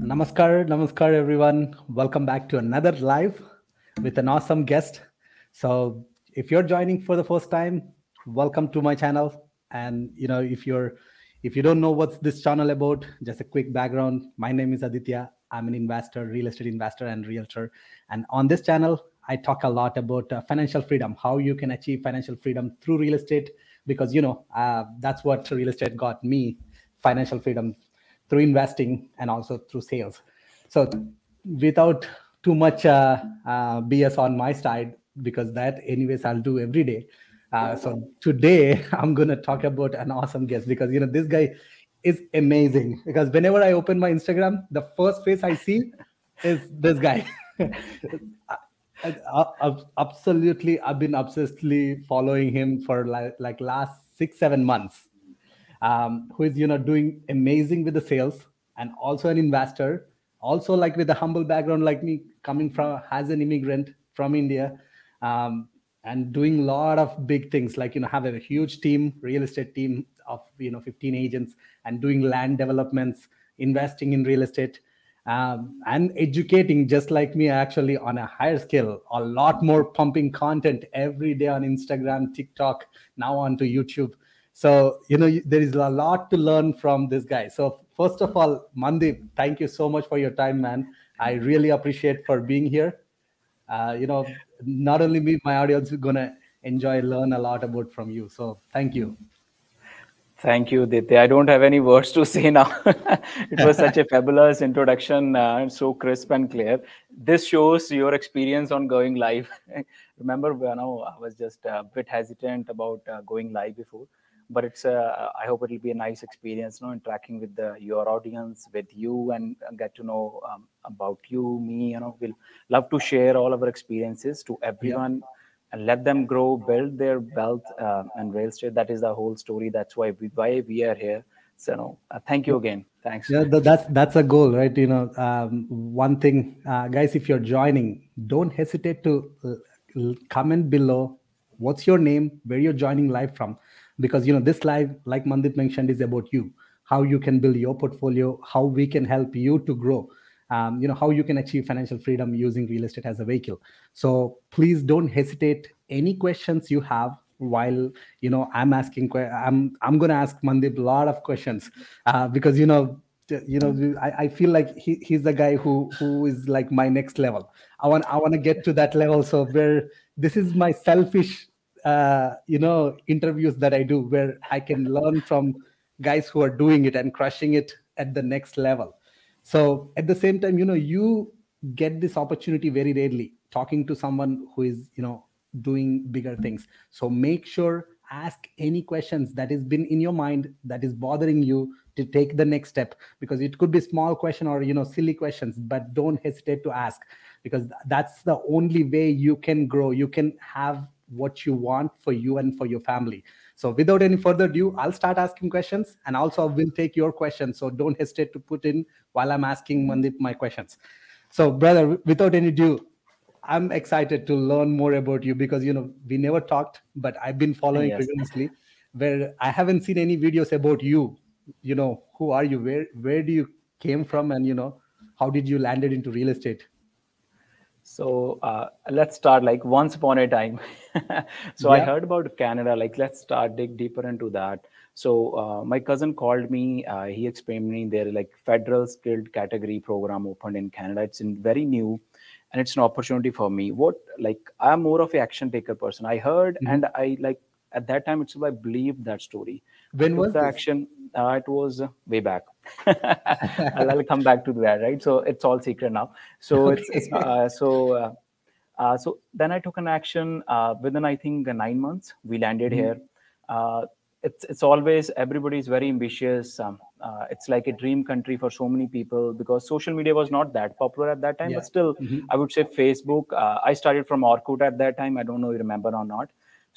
Namaskar, namaskar, everyone. Welcome back to another live with an awesome guest. So, if you're joining for the first time, welcome to my channel. And you know, if you're if you don't know what's this channel about, just a quick background. My name is Aditya. I'm an investor, real estate investor, and realtor. And on this channel, I talk a lot about uh, financial freedom, how you can achieve financial freedom through real estate, because you know uh, that's what real estate got me financial freedom through investing and also through sales. So without too much uh, uh, BS on my side, because that anyways I'll do every day. Uh, so today I'm gonna talk about an awesome guest because you know this guy is amazing. Because whenever I open my Instagram, the first face I see is this guy. I, I, I, absolutely, I've been obsessively following him for like, like last six seven months um, who is you know doing amazing with the sales and also an investor also like with a humble background like me coming from as an immigrant from india um, and doing a lot of big things like you know have a huge team real estate team of you know 15 agents and doing land developments investing in real estate um, and educating just like me actually on a higher scale a lot more pumping content every day on instagram tiktok now onto youtube so, you know, there is a lot to learn from this guy. So, first of all, Mandeep, thank you so much for your time, man. I really appreciate for being here. Uh, you know, not only me, my audience is gonna enjoy, learn a lot about from you. So, thank you. Thank you, Ditya. I don't have any words to say now. it was such a fabulous introduction uh, and so crisp and clear. This shows your experience on going live. Remember, you know, I was just a bit hesitant about uh, going live before but it's uh, i hope it'll be a nice experience you know interacting with the, your audience with you and get to know um, about you me you know. We'll love to share all of our experiences to everyone yeah. and let them grow build their wealth uh, and real estate. That is the whole story. That's why we why we are here. So no, uh, thank you again. Thanks. Yeah that's that's a goal right? You know um, one thing uh, guys if you're joining don't hesitate to uh, comment below what's your name where you're joining live from because you know this live like mandeep mentioned is about you how you can build your portfolio how we can help you to grow um, you know how you can achieve financial freedom using real estate as a vehicle. So please don't hesitate. Any questions you have while you know i'm asking i'm i'm going to ask mandeep a lot of questions uh, because you know you know I, I feel like he, he's the guy who who is like my next level. I want i want to get to that level. So where this is my selfish uh, you know interviews that i do where i can learn from guys who are doing it and crushing it at the next level. So at the same time you know you get this opportunity very rarely talking to someone who is you know doing bigger things. So make sure ask any questions that has been in your mind that is bothering you to take the next step because it could be small question or you know silly questions but don't hesitate to ask because that's the only way you can grow. You can have what you want for you and for your family. So without any further ado, I'll start asking questions and also we'll take your questions. So don't hesitate to put in while I'm asking Mandeep my questions. So brother, without any ado, I'm excited to learn more about you because you know we never talked, but I've been following yes. religiously. Where I haven't seen any videos about you. You know, who are you? Where where do you came from? And you know, how did you landed into real estate? So uh, let's start like once upon a time. so yeah. I heard about Canada. Like let's start dig deeper into that. So uh, my cousin called me. Uh, he explained me their like federal skilled category program opened in Canada. It's in very new, and it's an opportunity for me. What like I'm more of a action taker person. I heard mm-hmm. and I like at that time itself I believed that story. When was the this? action? Uh, it was uh, way back. I'll, I'll, come back to that, right? So it's all secret now. So okay. it's, uh, so uh, uh, so then I took an action uh, within I think nine months. We landed mm-hmm. here. it's it's always everybody is very ambitious. Um, it's like a dream country for so many people because social media was not that popular at that time, yeah. but still, mm-hmm. I would say Facebook. I started from Orkut at that time. I don't know if you remember or not.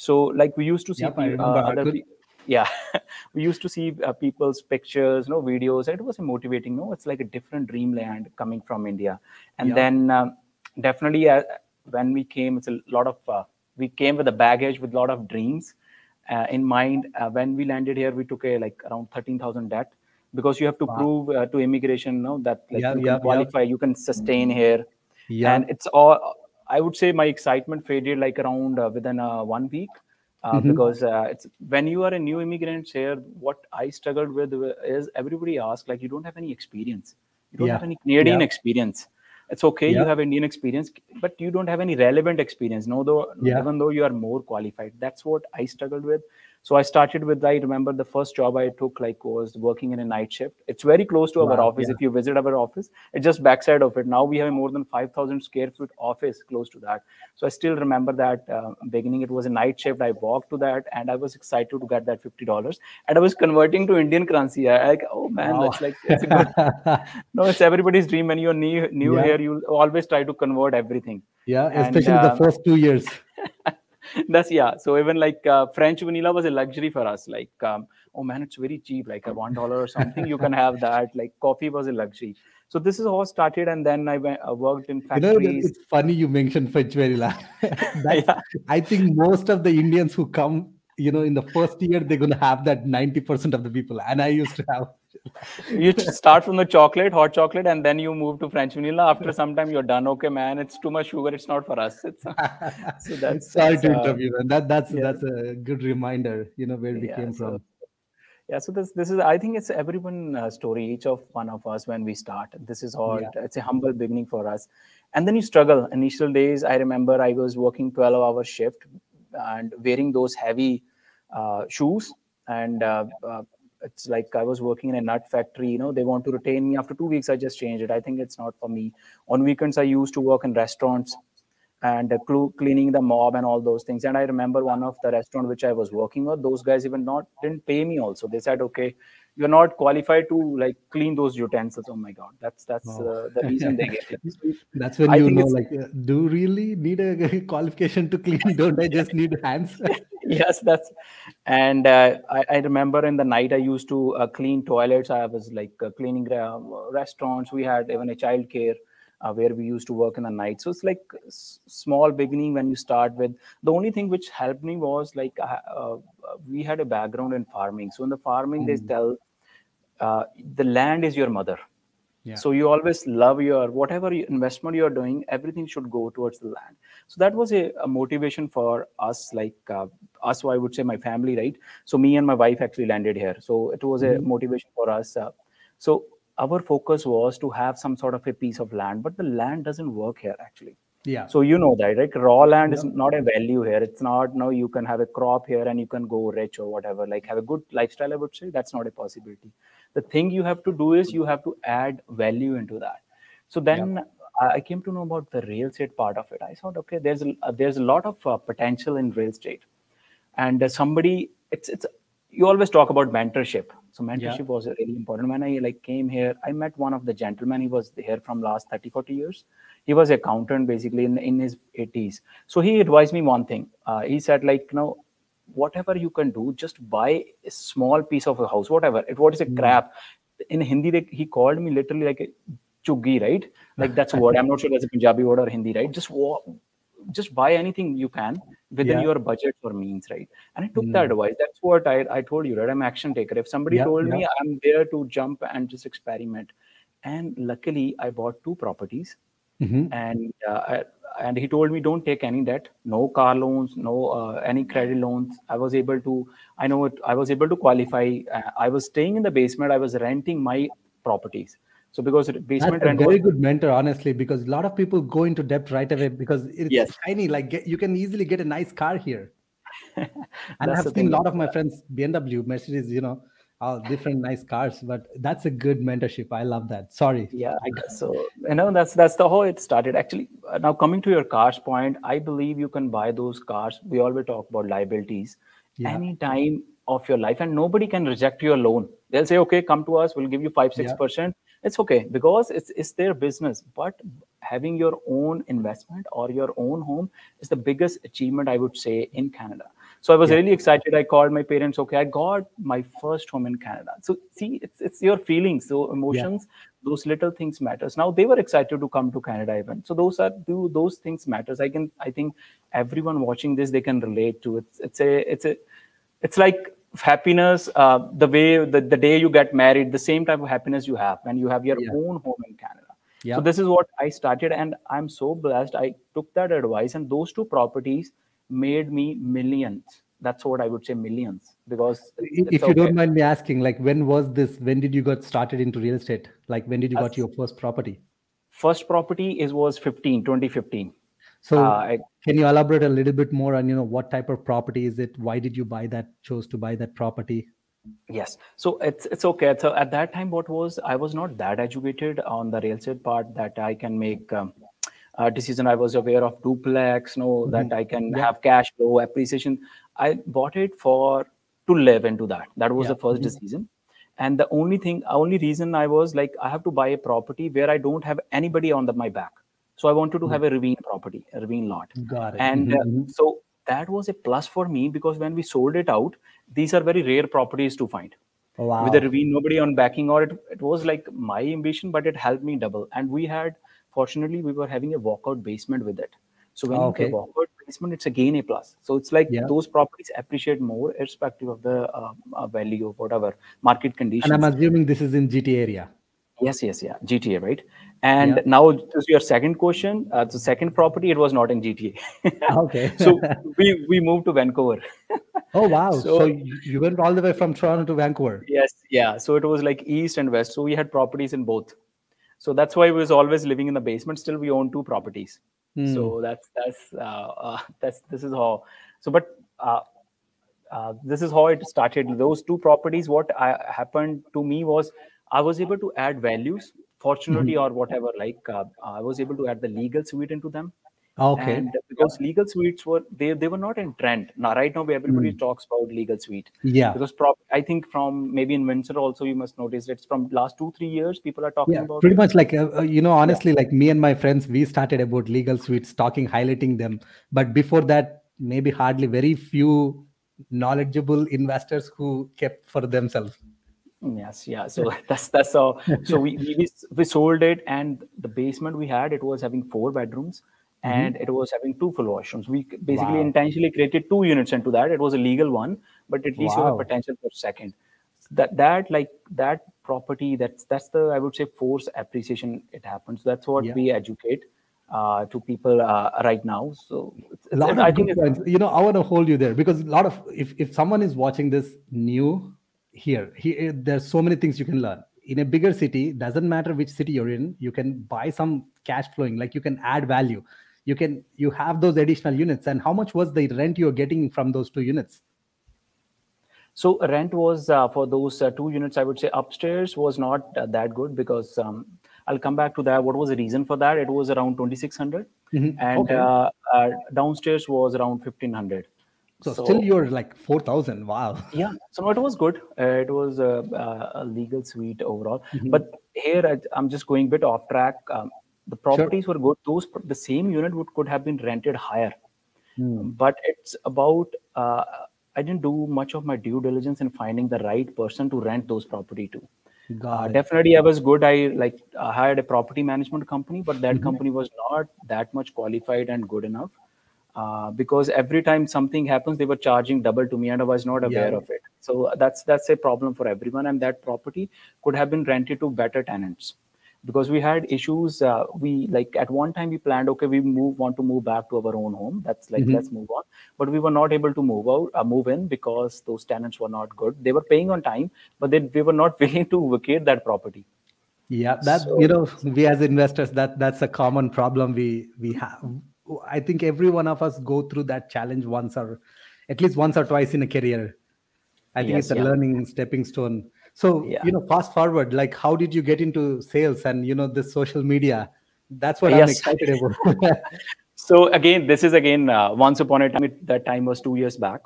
So like we used to see yep, people, other people yeah we used to see uh, people's pictures you know videos it was motivating no it's like a different dreamland coming from india and yeah. then um, definitely uh, when we came it's a lot of uh, we came with a baggage with a lot of dreams uh, in mind uh, when we landed here we took a like around 13000 debt because you have to Wow. prove uh, to immigration no that like Yeah, you yeah, yeah. can qualify you can sustain here Yeah. and it's all i would say my excitement faded like around uh, within uh, one week uh, Mhm. because uh, it's when you are a new immigrant here what i struggled with is everybody asks like you don't have any experience you don't Yeah. have any canadian Yeah. experience it's okay Yeah. you have indian experience but you don't have any relevant experience no though even though you are more qualified that's what i struggled with so i started with i remember the first job i took like was working in a night shift. It's very close to our office. yeah. if you visit our office it's just backside of it. Now we have a more than 5000 square foot office close to that. So i still remember that uh, beginning it was a night shift. I walked to that and i was excited to get that $50 and i was converting to indian currency. I like oh man Wow. that's like it's a good no it's everybody's dream. When you're new new Yeah. here you always try to convert everything. Yeah, And, especially the uh, first two years. that's yeah so even like uh, french vanilla was a luxury for us like um, oh man it's very cheap like a one dollar or something you can have that like coffee was a luxury so this is how I started and then i went uh, worked in factories You know, it's funny you mentioned French vanilla. Yeah. I think most of the Indians who come, you know, in the first year, they're going to have that 90% of the people. And I used to have. You start from the chocolate hot chocolate and then you move to french vanilla after some time you're done okay man it's too much sugar it's not for us it's so that's Sorry to uh, you. man. That, that's, yeah. that's a good reminder, you know, where we Yeah, came so- from. yeah so this this is i think it's everyone uh, story each of one of us when we start this is all Yeah. it's a humble beginning for us and then you struggle initial days i remember i was working 12 hour shift and wearing those heavy uh, shoes and uh, uh, it's like i was working in a nut factory you know they want to retain me. After two weeks i just changed it. I think it's not for me. On weekends i used to work in restaurants and uh, clu- cleaning the mob and all those things. And I remember one of the restaurant which I was working on, those guys even not didn't pay me. Also, they said, "Okay, you're not qualified to like clean those utensils." Oh my god, that's that's uh, the reason they gave. it. That's when I you know, like, uh, do really need a qualification to clean? Don't I just need hands? yes, that's. And uh, I, I remember in the night I used to uh, clean toilets. I was like uh, cleaning uh, restaurants. We had even a child care. Uh, where we used to work in the night so it's like small beginning when you start with the only thing which helped me was like uh, uh, we had a background in farming so in the farming they Mm. tell uh, the land is your mother Yeah. so you always love your whatever investment you're doing everything should go towards the land so that was a, a motivation for us like uh, us why i would say my family right so me and my wife actually landed here so it was a Mhm. motivation for us uh, so our focus was to have some sort of a piece of land but the land doesn't work here actually. Yeah. so you know that right? Raw land is not a value here. It's not no you can have a crop here and you can go rich or whatever. Like have a good lifestyle i would say that's not a possibility. The thing you have to do is you have to add value into that. So then I I came to know about the real estate part of it. I thought, okay, there's a, there's a lot of uh, potential in real estate, and uh, somebody, it's it's you always talk about mentorship. So mentorship was really important. When I like came here, I met one of the gentlemen. He was here from last 30, 40 years. He was accountant basically in, in his 80s. So he advised me one thing. Uh, he said like, you know, whatever you can do, just buy a small piece of a house, whatever. It what is a Hmm. crap. In Hindi, they, he called me literally like a chuggi, right? Like that's a word. I'm not sure that's a Punjabi word or Hindi, right? Just just buy anything you can within Yeah. your budget or means, right? And I took Mm. that advice. That's what I, I told you, right? I'm action taker. If somebody Yeah, told me. I'm there to jump and just experiment, and luckily I bought two properties, Mhm. and uh, I, and he told me don't take any debt, no car loans, no uh, any credit loans. I was able to, I know it. I was able to qualify. Uh, I was staying in the basement. I was renting my properties. So because it- That's a very good mentor, honestly, because a lot of people go into debt right away because it's Yes. tiny. Like get, you can easily get a nice car here. And I've seen a lot of my friends, BMW, Mercedes, you know, all different nice cars. But that's a good mentorship. I love that. Sorry. yeah so you know that's that's the how it started actually uh, now coming to your cars point i believe you can buy those cars we always talk about liabilities Yeah. any time of your life and nobody can reject your loan they'll say okay come to us we'll give you 5 6 Yeah. It's okay because it's it's their business but having your own investment or your own home is the biggest achievement i would say in canada. So i was Yeah. really excited. I called my parents. Okay i got my first home in canada. So see it's it's your feelings so emotions those little things matters. Now they were excited to come to canada even so those are do those things matters. I can i think everyone watching this they can relate to it's it's a it's a it's like happiness uh, the way the, the day you get married the same type of happiness you have when you have your Yeah. own home in canada Yeah. so this is what i started and i'm so blessed i took that advice and those two properties made me millions that's what i would say millions because if you don't mind me asking, like when was this? When did you got started into real estate? Like when did you got your first property? first property is was 15 2015 So uh, I, can you elaborate a little bit more on you know what type of property is it? Why did you buy that? Chose to buy that property? Yes. So it's it's okay. So at that time, what was I was not that educated on the real estate part that I can make um, a decision. I was aware of duplex, no, that I can Yeah. have cash flow appreciation. I bought it for to live into that. That was Yeah. the 1st Mhm. decision. And the only thing, only reason I was like, I have to buy a property where I don't have anybody on the, my back. So I wanted to have a ravine property, a ravine lot Got it. and uh, mhm. so that was a plus for me because when we sold it out these are very rare properties to find wow. with the ravine nobody on backing or it, it was like my ambition but it helped me double and we had fortunately we were having a walkout basement with it so when Okay. you walkout basement it's again a plus so it's like Yeah. those properties appreciate more irrespective of the uh, uh, value of whatever market conditions and I'm assuming this is in GT area. Yes, yes, yeah, GTA, right? And Yeah. now to your second question, uh, the second property, it was not in GTA. Okay. so we we moved to Vancouver. oh wow. So, So- you went all the way from Toronto to Vancouver. yes, yeah. So it was like east and west. So we had properties in both. So that's why we was always living in the basement. Still, we own two properties. Hmm. So that's that's uh, uh, that's this is how. So but. Uh, uh, this is how it started. Those two properties, what I, happened to me was I was able to add values, fortunately or whatever. Like uh, I was able to add the legal suite into them, Okay. and because legal suites were they they were not in trend. Now right now everybody talks about legal suite yeah. because prop I think from maybe in Windsor also you must notice it's from last two three years people are talking Yeah, about pretty it. much like uh, uh, you know, honestly, like me and my friends, we started about legal suites, talking, highlighting them. But before that, maybe hardly very few knowledgeable investors who kept for themselves. Yes, yeah. So that's that's how. So we, we we sold it, and the basement we had it was having four bedrooms, and it was having two full washrooms. We basically Mm-hmm. Wow. intentionally created two units into that. It was a legal one, but at least you have Wow. potential for second. That that like that property. That's that's the I would say force appreciation. It happens. That's what Yeah. we educate uh, to people uh, right now. So it's, a lot of I think. You know, I want to hold you there because a lot of if if someone is watching this new here. He, eh, there's so many things you can learn in a bigger city. Doesn't matter which city you're in, you can buy some cash flowing. Like you can add value. You can you have those additional units. And how much was the rent you're getting from those two units? So rent was uh, for those uh, two units. I would say upstairs was not uh, that good because um, I'll come back to that. What was the reason for that? It was around 2,600, mm-hmm. and okay. Uh, uh, downstairs was around 1,500. So, so still you're like 4,000. Wow. Yeah. So it was good. Uh, it was a, a, legal suite overall. Mm-hmm. But here I, am just going a bit off track. Um, the properties sure. were good. Those the same unit would could have been rented higher. Mm. But it's about uh, I didn't do much of my due diligence in finding the right person to rent those property to. Uh, definitely, I was good. I like I hired a property management company, but that mm-hmm. company was not that much qualified and good enough uh, because every time something happens they were charging double to me and i was not aware Yeah. of it so that's that's a problem for everyone and that property could have been rented to better tenants because we had issues uh, we like at one time we planned okay we move want to move back to our own home that's like Mhm. let's move on but we were not able to move out uh, move in because those tenants were not good they were paying on time but they, they were not willing to vacate that property Yeah, that So- you know, we as investors, that that's a common problem we we have. I think every one of us go through that challenge once or at least once or twice in a career. I think Yes, it's a yeah. learning stepping stone. So Yeah. you know, fast forward, like how did you get into sales and you know this social media? That's what I'm excited about. so again this is again uh, once upon a time it, that time was two years back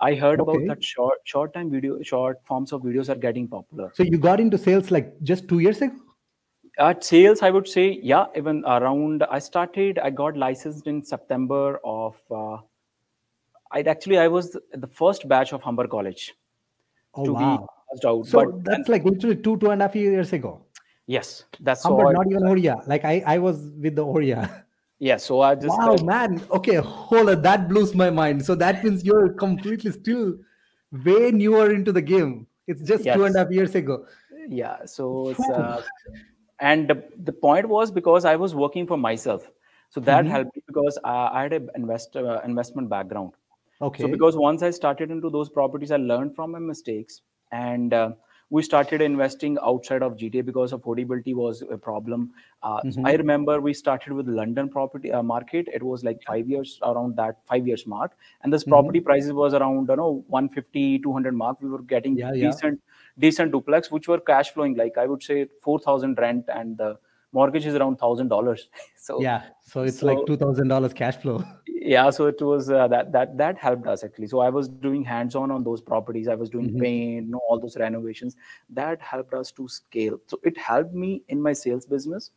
i heard Okay. about that short short time video short forms of videos are getting popular so you got into sales like just two years ago? At sales i would say yeah even around i started i got licensed in september of uh, i actually i was the first batch of humber college Oh to wow! be passed out So but that's like literally two two and a half years ago. yes that's Um, I, not even OREA. Like I I was with the OREA. yeah so i just wow man okay hold on that blows my mind so that means you're completely still way newer into the game. It's just yes. two and a half years ago. Yeah. So it's uh, and the, the point was because I was working for myself, so that mm-hmm. helped me because I, I had an investor uh, investment background. Okay. So because once I started into those properties, I learned from my mistakes and. Uh, we started investing outside of GTA because affordability was a problem. Uh, mm-hmm. I remember we started with London property uh, market. It was like five years around that five years mark, and this mm-hmm. property prices was around you know 150 200 mark. We were getting yeah, decent yeah. decent duplex, which were cash flowing like I would say 4,000 rent and the mortgage is around thousand dollars. So yeah, so it's so, like two thousand dollars cash flow. yeah so it was uh, that that that helped us actually so i was doing hands on on those properties i was doing mm-hmm. paint you know, all those renovations that helped us to scale so it helped me in my sales business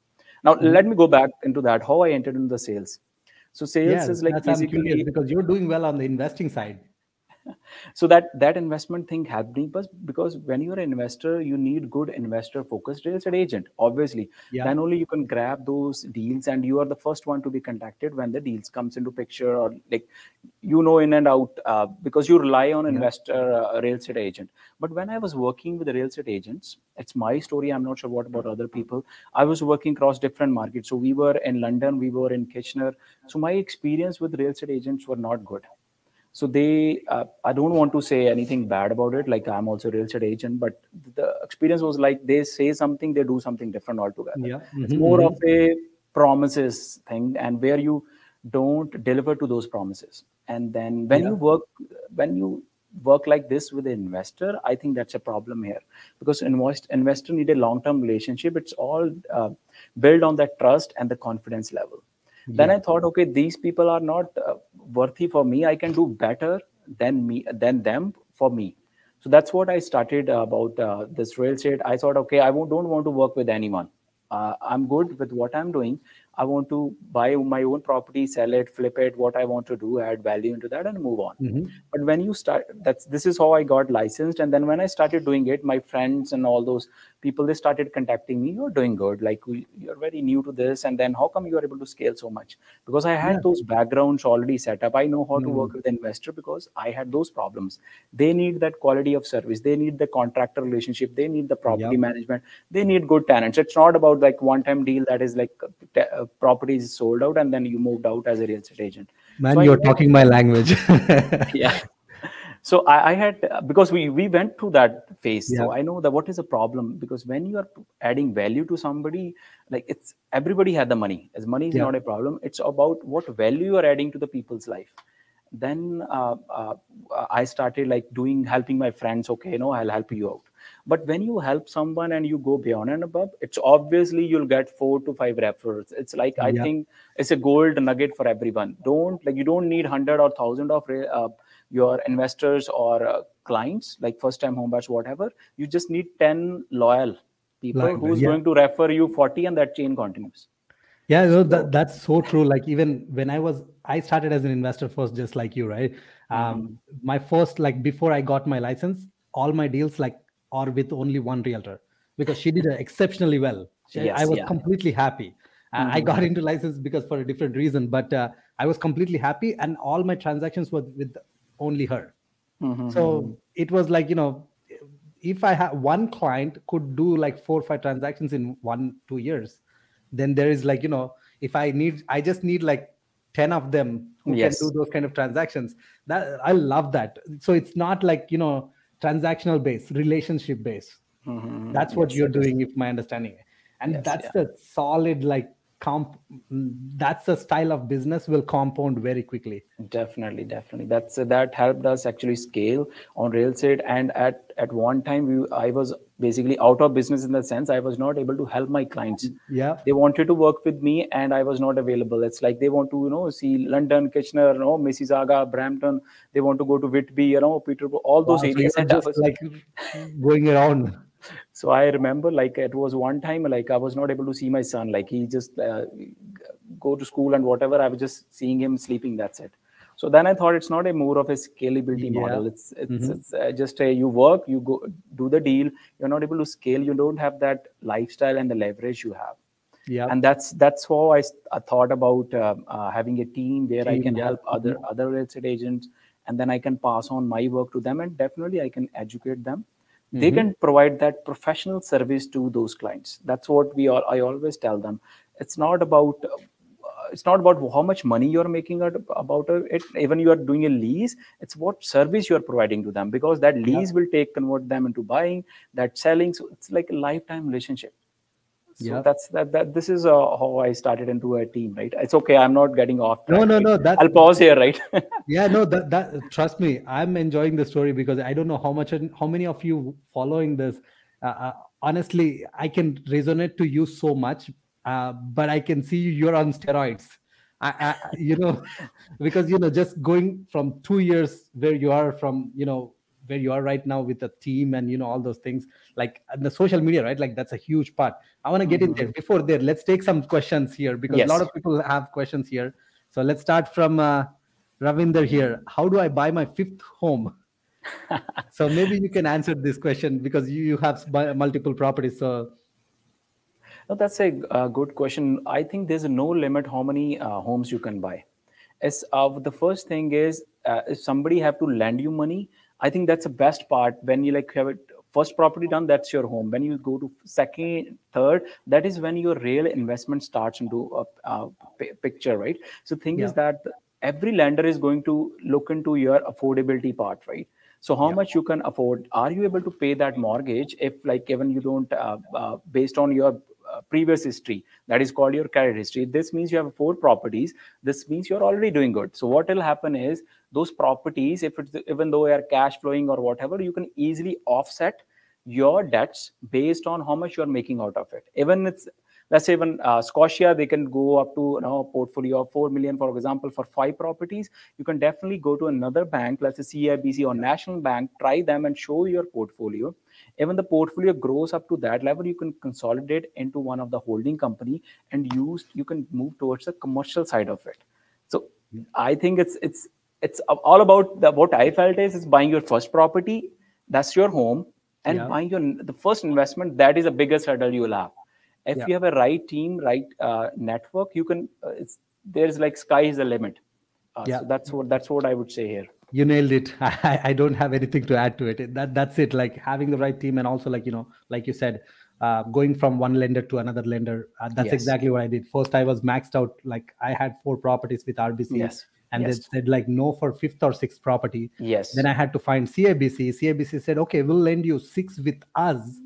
now mm-hmm. let me go back into that how i entered into the sales so sales yeah, is like basically because you're doing well on the investing side so that that investment thing me because when you're an investor you need good investor focused real estate agent obviously. Yeah. then only you can grab those deals and you are the first one to be contacted when the deals comes into picture or like you know in and out uh, because you rely on investor uh, real estate agent. But when i was working with the real estate agents it's my story i'm not sure what about other people i was working across different markets. So we were in london we were in kitchener. So my experience with real estate agents were not good so they uh, i don't want to say anything bad about it like i'm also a real estate agent but the experience was like they say something they do something different altogether. Yeah. Mm-hmm. it's more of a promises thing and where you don't deliver to those promises. And then when yeah. you work when you work like this with an investor i think that's a problem here. Because invest investor need a long term relationship. It's all uh, built on that trust and the confidence level then i thought okay these people are not uh, worthy for me i can do better than me than them for me so that's what i started about uh, this real estate i thought okay i don't want to work with anyone uh, i'm good with what i'm doing I want to buy my own property, sell it, flip it, what I want to do, add value into that, and move on. Mm-hmm. But when you start, that's this is how I got licensed. And then when I started doing it, my friends and all those people they started contacting me. You're doing good. Like we, you're very new to this, and then how come you are able to scale so much? Because I had yeah. those backgrounds already set up. I know how mm-hmm. to work with investor because I had those problems. They need that quality of service. They need the contractor relationship. They need the property yep. management. They need good tenants. It's not about like one-time deal that is like uh, property is sold out and then you moved out as a real estate agent man so you're talking my language yeah so I, I, had because we we went through that phase yeah. so i know that what is a problem because when you are adding value to somebody like it's everybody had the money as money is yeah. not a problem it's about what value you are adding to the people's life then uh, uh, i started like doing helping my friends okay you know i'll help you out but when you help someone and you go beyond and above it's obviously you'll get four to five referrals it's like i yeah. think it's a gold nugget for everyone don't like you don't need 100 or 1000 of uh, your investors or uh, clients like first time home buyers whatever you just need 10 loyal people who's yeah. going to refer you 40 and that chain continues yeah no, that, that's so true like even when i was i started as an investor first just like you right um, mm-hmm. my first like before i got my license all my deals like are with only one realtor because she did exceptionally well. She, yes, I was yeah. completely happy. Mm-hmm. I got into license because for a different reason, but uh, I was completely happy, and all my transactions were with only her. Mm-hmm. So it was like you know, if I have one client could do like four or five transactions in one two years, then there is like you know, if I need, I just need like 10 of them who yes. can do those kind of transactions that i love that so it's not like you know transactional base, relationship base. Mm-hmm. That's what yes, you're doing, if my understanding. And yes, that's yeah. the solid like comp that's the style of business will compound very quickly. Definitely definitely. That's uh, that helped us actually scale on real estate. And at at one time we i was basically out of business in the sense i was not able to help my clients. Yeah. They wanted to work with me and i was not available. It's like they want to you know see london kitchener you know mississauga brampton. They want to go to whitby you know peterborough all those wow, areas. so just was, like going around so i remember like it was one time like i was not able to see my son like he just uh, go to school and whatever i was just seeing him sleeping that's it so then i thought it's not a more of a scalability yeah. model it's it's, mm-hmm. it's uh, just a you work you go do the deal you're not able to scale you don't have that lifestyle and the leverage you have yeah and that's that's how i, I thought about uh, uh, having a team where team, i can yeah. help other mm-hmm. other real estate agents and then i can pass on my work to them and definitely i can educate them mm-hmm. they can provide that professional service to those clients that's what we all i always tell them it's not about uh, it's not about how much money you're making about it even you are doing a lease it's what service you're providing to them because that lease yeah. will take convert them into buying that selling so it's like a lifetime relationship so yeah. that's that, that this is uh, how i started into a team right it's okay i'm not getting off track, no no right? no that's, i'll pause here right yeah no that, that trust me i'm enjoying the story because i don't know how much how many of you following this uh, uh, honestly i can resonate to you so much uh, but I can see you're on steroids. I, I, you know, because you know, just going from two years where you are from, you know, where you are right now with the team and you know all those things, like the social media, right? Like that's a huge part. I want to get mm-hmm. in there. Before there, let's take some questions here because yes. a lot of people have questions here. So let's start from uh, Ravinder here. How do I buy my fifth home? so maybe you can answer this question because you, you have multiple properties. So no, that's a, a, good question. I think there's no limit how many uh, homes you can buy. As uh, the first thing is, uh, if somebody have to lend you money, I think that's the best part. When you like have it first property done, that's your home. When you go to second, third, that is when your real investment starts into a, a picture, right? So thing yeah. is that every lender is going to look into your affordability part, right? so how yeah. much you can afford are you able to pay that mortgage if like even you don't uh, uh, based on your previous history that is called your credit history this means you have four properties this means you're already doing good so what will happen is those properties if it's even though they are cash flowing or whatever you can easily offset your debts based on how much you're making out of it even it's let's say even uh, Scotia, they can go up to you know, a portfolio of 4 million, for example, for five properties. You can definitely go to another bank, let's say CIBC or National Bank, try them and show your portfolio. Even the portfolio grows up to that level, you can consolidate into one of the holding company and use, you can move towards the commercial side of it. So I think it's, it's, it's all about the, what I felt is, is buying your first property. That's your home and yeah. buying your the first investment that is the biggest hurdle you will have if yeah. you have a right team right uh, network you can uh, it's there's like sky is the limit uh, yeah so that's what that's what i would say here you nailed it. I, I don't have anything to add to it. That that's it. Like having the right team and also like you know like you said uh, going from one lender to another lender uh, that's yes. exactly what i did. First i was maxed out. Like i had four properties with rbc yes. and yes. they said like no for fifth or sixth property. Yes. Then i had to find cibc cibc said okay we'll lend you six with us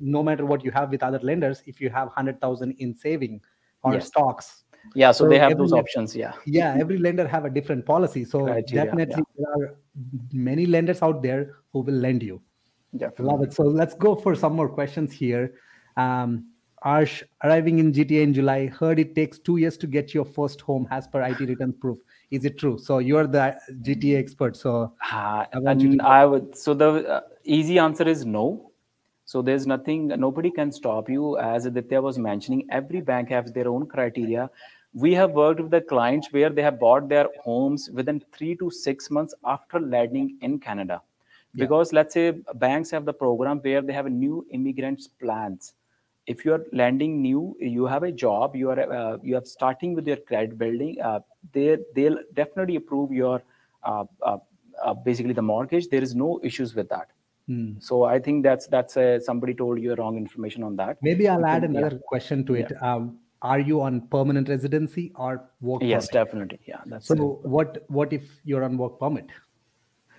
no matter what you have with other lenders if you have 100000 in saving or yes. stocks yeah so, so they have those lender, options yeah yeah every lender have a different policy so definitely yeah. there are many lenders out there who will lend you definitely. love it so let's go for some more questions here um Arsh, arriving in GTA in July, heard it takes two years to get your first home as per IT return proof. Is it true? So you're the GTA expert. So uh, I, I would. So the uh, easy answer is no so there's nothing, nobody can stop you. As Aditya was mentioning, every bank has their own criteria. We have worked with the clients where they have bought their homes within three to six months after landing in Canada. Because yeah. let's say banks have the program where they have a new immigrants plans. If you are landing new, you have a job, you are uh, you are starting with your credit building. Uh, they they'll definitely approve your uh, uh, uh basically the mortgage. There is no issues with that Hmm. So I think that's that's a, somebody told you wrong information on that. Maybe I'll add another yeah. question to it. Yeah. Um, are you on permanent residency or work? Yes, permit? definitely. Yeah, that's so. It. What what if you're on work permit?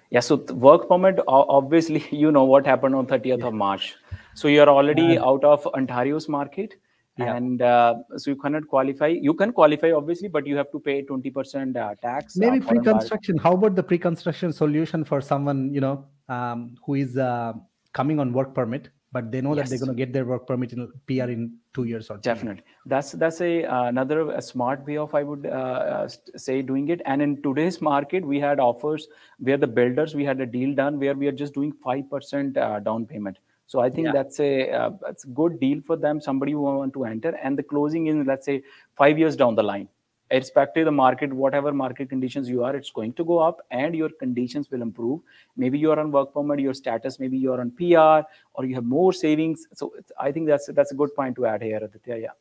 Yeah, so work permit. Obviously, you know what happened on 30th yeah. of March. So you're already out of Ontario's market. And uh, so you cannot qualify you can qualify obviously but you have to pay 20% uh, tax maybe uh, pre-construction how about the pre-construction solution for someone you know um, who is uh, coming on work permit, but they know yes. that they're going to get their work permit in PR in two years or definitely. That's that's a uh, another a smart way of I would uh, uh say doing it. And in today's market, we had offers where the builders we had a deal done where we are just doing five percent uh, down payment. So I think yeah. that's a uh, that's a good deal for them. Somebody who want to enter, and the closing in let's say five years down the line irrespective of the market whatever market conditions you are it's going to go up and your conditions will improve maybe you are on work permit your status maybe you are on pr or you have more savings so i think that's that's a good point to add here aditya yeah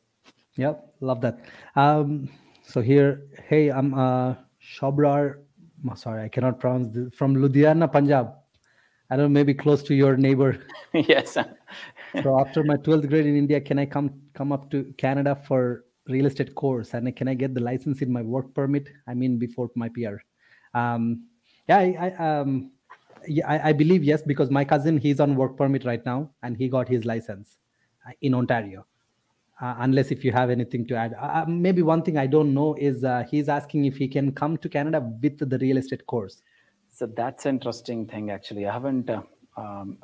yep love that um so here hey i'm uh shabrar sorry, I cannot pronounce this, from Ludhiana, Punjab. I don't know, maybe close to your neighbor. yes. so after my 12th grade in India, can I come come up to Canada for real estate course? And can I get the license in my work permit? I mean, before my PR. Um, yeah, I, I um, yeah, I, I, believe yes because my cousin he's on work permit right now and he got his license uh, in Ontario. Uh, unless if you have anything to add, uh, uh, maybe one thing I don't know is uh, he's asking if he can come to Canada with the real estate course. So that's interesting thing actually. I haven't uh, um,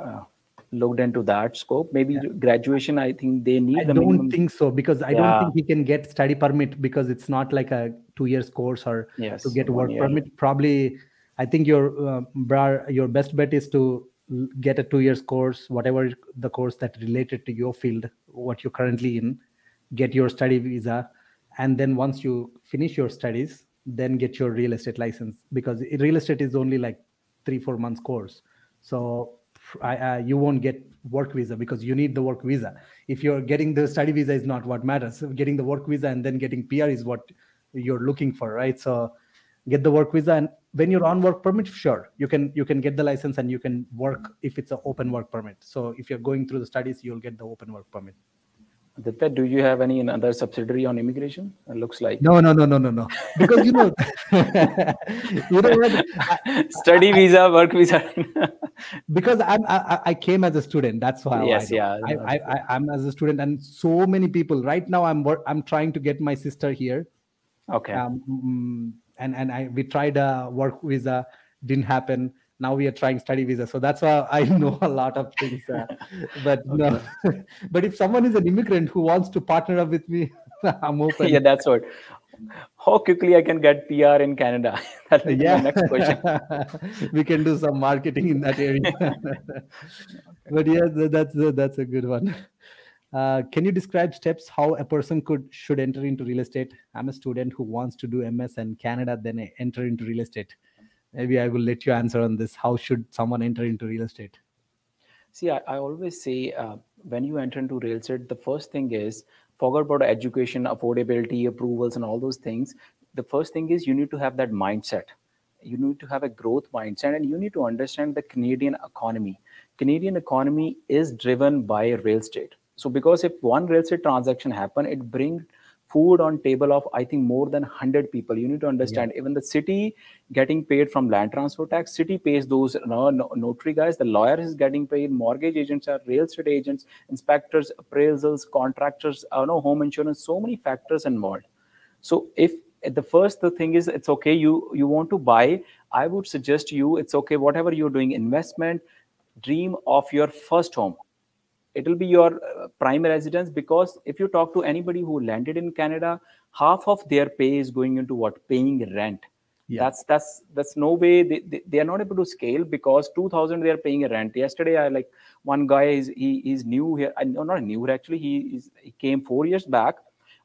looked into that scope. Maybe yeah. graduation. I think they need. I don't minimum... think so because I yeah. don't think he can get study permit because it's not like a two years course or yes, to get work permit. Probably I think your uh, bra, your best bet is to get a two years course, whatever the course that related to your field, what you're currently in, get your study visa, and then once you finish your studies, then get your real estate license because real estate is only like three four months course. So uh, you won't get work visa because you need the work visa. If you're getting the study visa is not what matters. Getting the work visa and then getting PR is what you're looking for, right? So get the work visa and when you're on work permit sure you can you can get the license and you can work if it's an open work permit so if you're going through the studies you'll get the open work permit Aditya, do you have any other subsidiary on immigration? It looks like no, no, no, no, no, no. Because you know, you know what? Study I, visa, work visa. because I'm, I, I, came as a student. That's why. Yes, I yeah. I, I, I, am as a student, and so many people. Right now, I'm I'm trying to get my sister here. Okay. Um, mm, and and I we tried a work visa, didn't happen. Now we are trying study visa, so that's why I know a lot of things. Uh, but no, but if someone is an immigrant who wants to partner up with me, I'm open. Yeah, that's what. How quickly I can get PR in Canada? That's yeah. next question. we can do some marketing in that area. but yeah, that's that's a good one. Uh, can you describe steps how a person could should enter into real estate? I'm a student who wants to do MS in Canada, then enter into real estate. Maybe I will let you answer on this. How should someone enter into real estate? See, I, I always say uh, when you enter into real estate, the first thing is forget about education, affordability, approvals, and all those things. The first thing is you need to have that mindset. You need to have a growth mindset, and you need to understand the Canadian economy. Canadian economy is driven by real estate so because if one real estate transaction happen it brings food on table of i think more than 100 people. You need to understand yeah. even the city getting paid from land transfer tax city pays those no, no, notary guys. The lawyer is getting paid. Mortgage agents are real estate agents inspectors appraisals contractors uh, no home insurance so many factors involved. So if the first the thing is it's okay you you want to buy i would suggest you it's okay whatever you're doing investment dream of your first home it will be your uh, prime residence because if you talk to anybody who landed in canada half of their pay is going into what? Paying rent. Yeah. that's that's that's no way they, they, they, are not able to scale because 2000 they are paying a rent. Yesterday i like one guy is he is new here. I know not new actually. He is he came four years back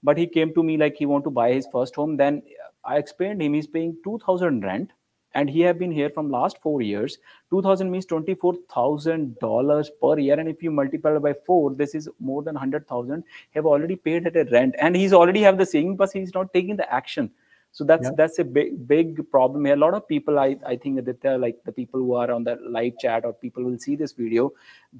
but he came to me like he want to buy his first home. Then i explained him he's paying 2000 rent and he have been here from last four years 2000 means $24000 per year. And if you multiply by four this is more than 100000 have already paid at a rent. And he's already have the saving but he's not taking the action. So that's yeah. that's a big big problem here. A lot of people i i think that they're like the people who are on the live chat or people will see this video.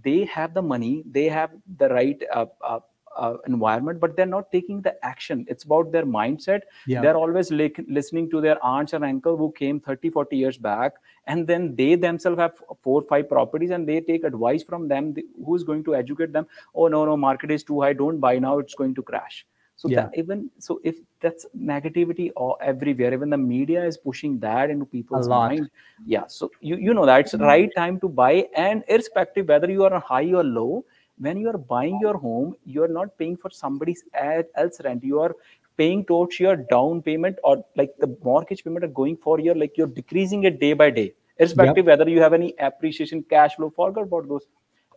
They have the money. They have the right uh, uh, uh, environment but they're not taking the action. It's about their mindset. Yeah. they're always li- listening to their aunts and uncle who came 30 40 years back and then they themselves have four five properties and they take advice from them. Who's going to educate them? Oh no no market is too high. Don't buy now. It's going to crash. So yeah. that even so if that's negativity or everywhere even the media is pushing that into people's mind. Yeah so you you know that's mm-hmm. right time to buy and irrespective whether you are high or low when you are buying your home you are not paying for somebody else rent. You are paying towards your down payment or like the mortgage payment are going for your like you're decreasing it day by day irrespective yep. whether you have any appreciation cash flow forget about those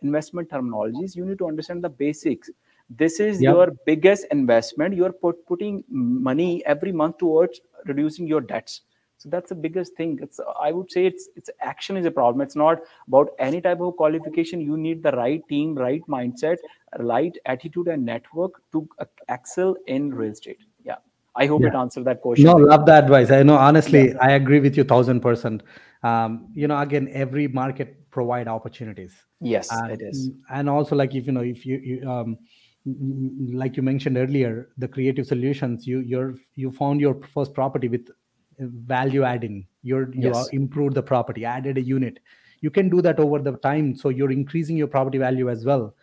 investment terminologies. You need to understand the basics. This is yep. your biggest investment. You're put, putting money every month towards reducing your debts so that's the biggest thing it's i would say it's it's action is a problem it's not about any type of qualification you need the right team right mindset right attitude and network to excel in real estate yeah I hope Yeah. it answered that question. No, love the advice. I know honestly, I agree with you thousand percent. Um, you know, again, every market provide opportunities. Yes, and, it is. and also like if you know if you, you um like you mentioned earlier the creative solutions you you're you found your first property with value adding you're you Yes. improved the property added a unit. You can do that over the time so you're increasing your property value as well.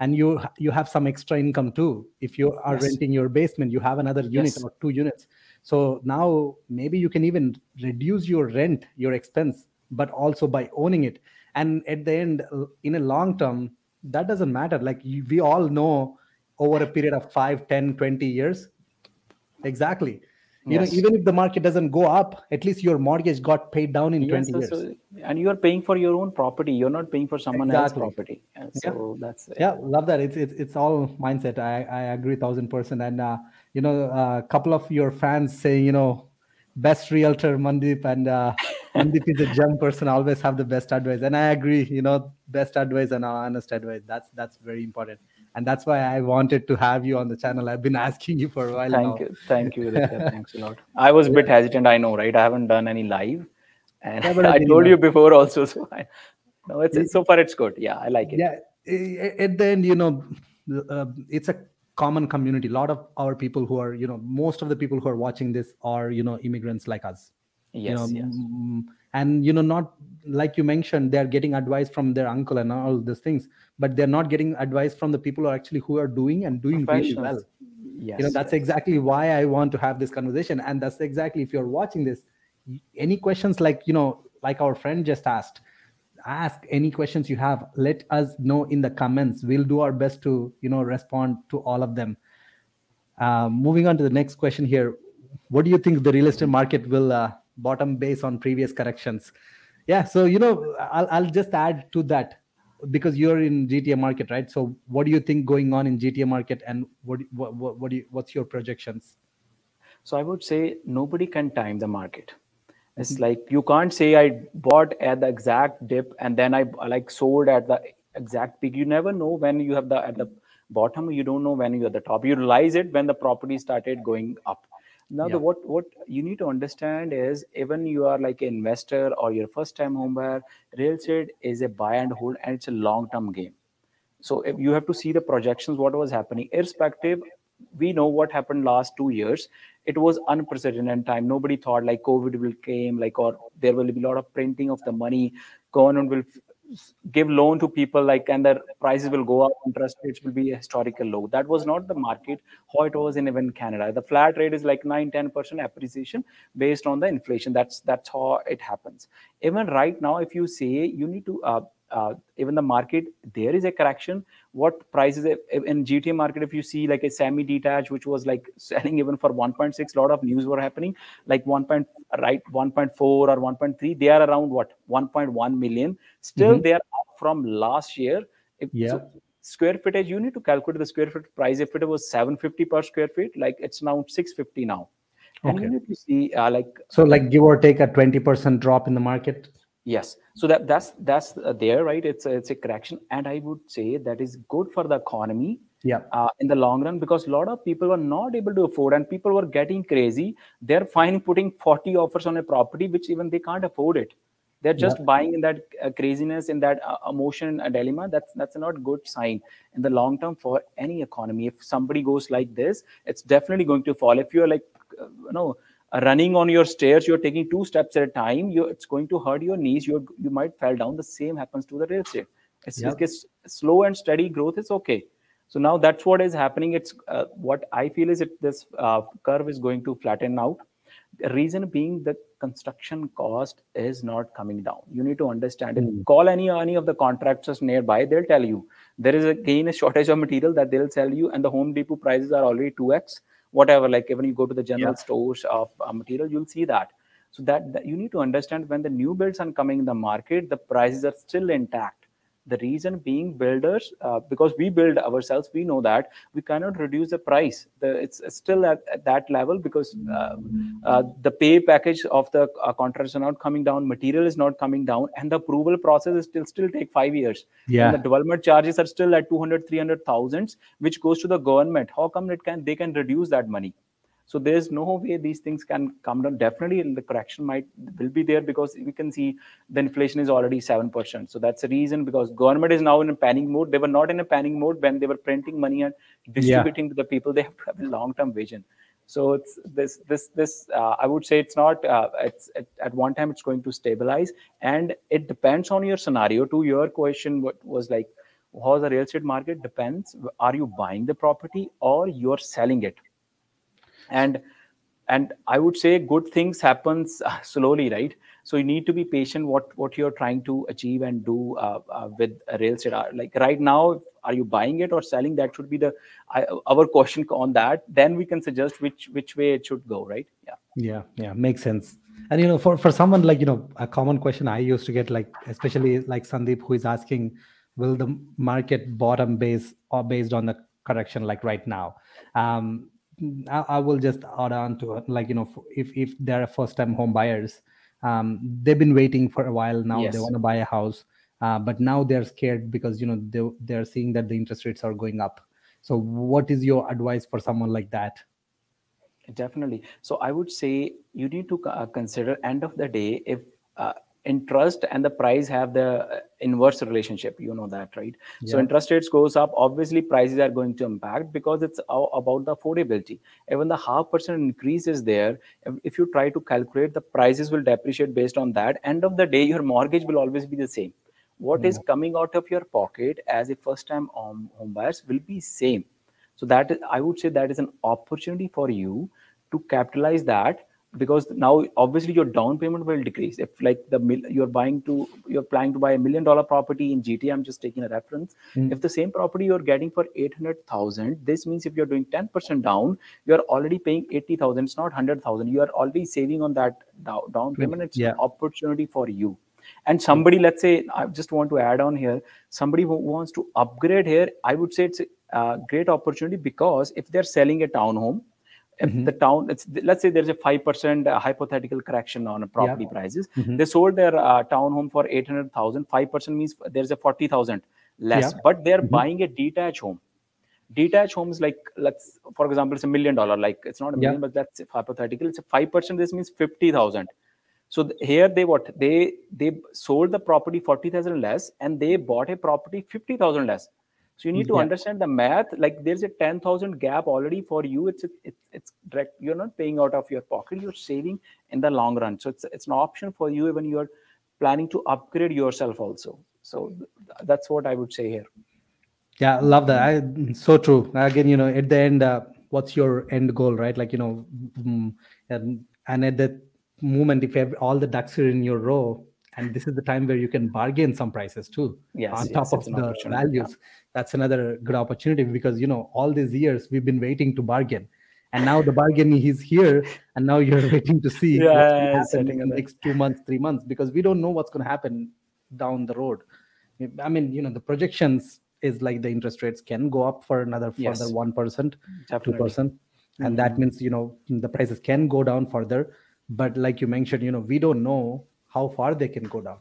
And you you have some extra income too if you are Yes. renting your basement you have another unit Yes. or two units. So now maybe you can even reduce your rent your expense but also by owning it. And at the end uh, in a long term that doesn't matter. Like you, we all know over a period of 5 10 20 years. Exactly you Yes. know even if the market doesn't go up at least your mortgage got paid down in Yes, 20 so- years. so- and you are paying for your own property. You're not paying for someone else's property. And so that's yeah love that. It's it's, it's all mindset. I i agree thousand percent. And uh, you know a couple of your fans saying you know best realtor mandeep and uh, mandeep is a gem person always have the best advice. And i agree you know best advice and honest advice. That's that's very important and that's why i wanted to have you on the channel i've been asking you for a while Thank now you. Thank you. Thanks a lot. I was a bit hesitant, I know, right? I haven't done any live. And Yeah, I told you before also. So I, no, it's, it's so far it's good. Yeah, I like it. yeah at the end you know uh, it's a common community a lot of our people who are you know most of the people who are watching this are you know immigrants like us Yes, you know yes. mm, and you know not like you mentioned they're getting advice from their uncle and all these things but they're not getting advice from the people who are actually who are doing and doing really well. Yes. you know that's exactly why i want to have this conversation. And that's exactly if you're watching this any questions like you know like our friend just asked ask any questions you have. Let us know in the comments. We'll do our best to you know respond to all of them. Uh, moving on to the next question here. What do you think the real estate market will uh, bottom base on previous corrections? Yeah so you know I'll, I'll just add to that because you're in gta market right so what do you think going on in gta market and what what, what, what do you, what's your projections So I would say nobody can time the market. It's Mm-hmm. like you can't say I bought at the exact dip and then I like sold at the exact peak. You never know when you have the at the bottom. You don't know when you're at the top. You realize it when the property started going up. Now the what what you need to understand is even you are like an investor or your first time home buyer, real estate is a buy and hold and it's a long term game. So if you have to see the projections what was happening irrespective we know what happened last two years. It was unprecedented time. Nobody thought like covid will came like or there will be a lot of printing of the money. Government will give loan to people like and the prices will go up interest rates will be a historical low. That was not the market how it was in even canada. The flat rate is like 9 10% appreciation based on the inflation. That's that's how it happens. Even right now if you say you need to uh, uh, even the market there is a correction what prices in gta market if you see like a semi detached which was like selling even for 1.6 lot of news were happening like 1. Point, right 1.4 or 1.3 they are around what 1.1 million still Mhm. they are up from last year if, Yeah. so square footage you need to calculate the square foot price if it was 750 per square feet like it's now 650 now and Okay. you need to see uh, like so like give or take a 20% drop in the market yes. So that that's that's uh, there right? It's a, it's a correction. And i would say that is good for the economy yeah. uh, in the long run because a lot of people were not able to afford and people were getting crazy. They're fine putting 40 offers on a property which even they can't afford it. They're just buying in that uh, craziness in that uh, emotion uh, dilemma. That's that's not good sign in the long term for any economy. If somebody goes like this it's definitely going to fall. If you're like uh, you know running on your stairs you're taking two steps at a time you it's going to hurt your knees you you might fall down the same happens to the real estate. It's, Yep. slow and steady growth is okay. So now that's what is happening it's uh, what i feel is it this uh, curve is going to flatten out. The reason being the construction cost is not coming down. You need to understand it. Mm. call any any of the contractors nearby they'll tell you. There is again a shortage of material that they'll sell you and the home depot prices are already 2x whatever like when you go to the general Yeah. stores of uh, material you'll see that so that, that you need to understand when the new builds are coming in the market the prices are still intact the reason being builders uh, because we build ourselves we know that we cannot reduce the price. The, it's it's still at, at that level because uh, uh, the pay package of the uh, contracts are not coming down material is not coming down and the approval process is still still take five years. Yeah. and the development charges are still at 200 300 thousands which goes to the government. How come it can they can reduce that money so there's no way these things can come down. Definitely and the correction might will be there because we can see the inflation is already 7% so that's the reason because government is now in a panic mode. They were not in a panic mode when they were printing money and distributing yeah. to the people. They have to have a long term vision. So it's this this this uh, i would say it's not uh, it's it, at one time it's going to stabilize. And it depends on your scenario to your question what was like how's the real estate market depends? Are you buying the property or you're selling it and and i would say good things happens uh, slowly right? So you need to be patient what what you're trying to achieve and do uh, uh, with estate. Uh, like right now are you buying it or selling? That should be the our question on that. Then we can suggest which which way it should go right? Yeah. Yeah yeah makes sense. And you know for for someone like you know a common question i used to get like especially like sandeep who is asking will the market bottom base or based on the correction like right now? Um I, I will just add on to it like you know if if they're first time home buyers um they've been waiting for a while now yes. they want to buy a house uh, but now they're scared because you know they, they're seeing that the interest rates are going up. So what is your advice for someone like that? Definitely. So i would say you need to uh, consider end of the day if uh, interest and the price have the uh, inverse relationship. You know that right? Yeah. so interest rates goes up obviously prices are going to impact because it's about the affordability. Even the half percent increase is there. If you try to calculate the prices will depreciate based on that. End of the day your mortgage will always be the same. What is coming out of your pocket as a first time home, home buyers will be same. So that is, i would say that is an opportunity for you to capitalize that because now obviously your down payment will decrease. If like the you're buying to you're planning to buy a million dollar property in gt i'm just taking a reference. Mm. if the same property you're getting for 800000 this means if you're doing 10% down you're already paying 80000 it's not 100000 you are already saving on that down down payment. It's yeah. an opportunity for you. And somebody hmm. let's say i just want to add on here somebody who wants to upgrade here i would say it's a uh, great opportunity because if they're selling a townhome if mm-hmm. the town it's let's say there's a 5% uh, hypothetical correction on property yeah. prices mm-hmm. they sold their uh, townhome for 800000 5% means there's a 40000 less yeah. but they're mm-hmm. buying a detached home detached homes like let's for example it's a million dollar like it's not a million yeah. but that's hypothetical it's a 5% this means 50000 so th- here they what they they sold the property 40000 less and they bought a property 50000 less so you need to yeah. understand the math. Like there's a ten thousand gap already for you. It's it's it's direct. You're not paying out of your pocket. You're saving in the long run. So it's it's an option for you when you're planning to upgrade yourself also. So that's what I would say here. Yeah, love that. I, so true. Again, you know, at the end, uh, what's your end goal, right? Like you know, mm, and and at that moment, if have, all the ducks are in your row, and this is the time where you can bargain some prices too yes, on top yes, of the values yeah. That's another good opportunity because you know all these years we've been waiting to bargain. And now the bargain is here and now you're waiting to see yes, in the next two months three months because we don't know what's going to happen down the road. I mean you know the projections is like the interest rates can go up for another further one percent two percent. And mm-hmm. that means you know the prices can go down further. But like you mentioned you know we don't know how far they can go down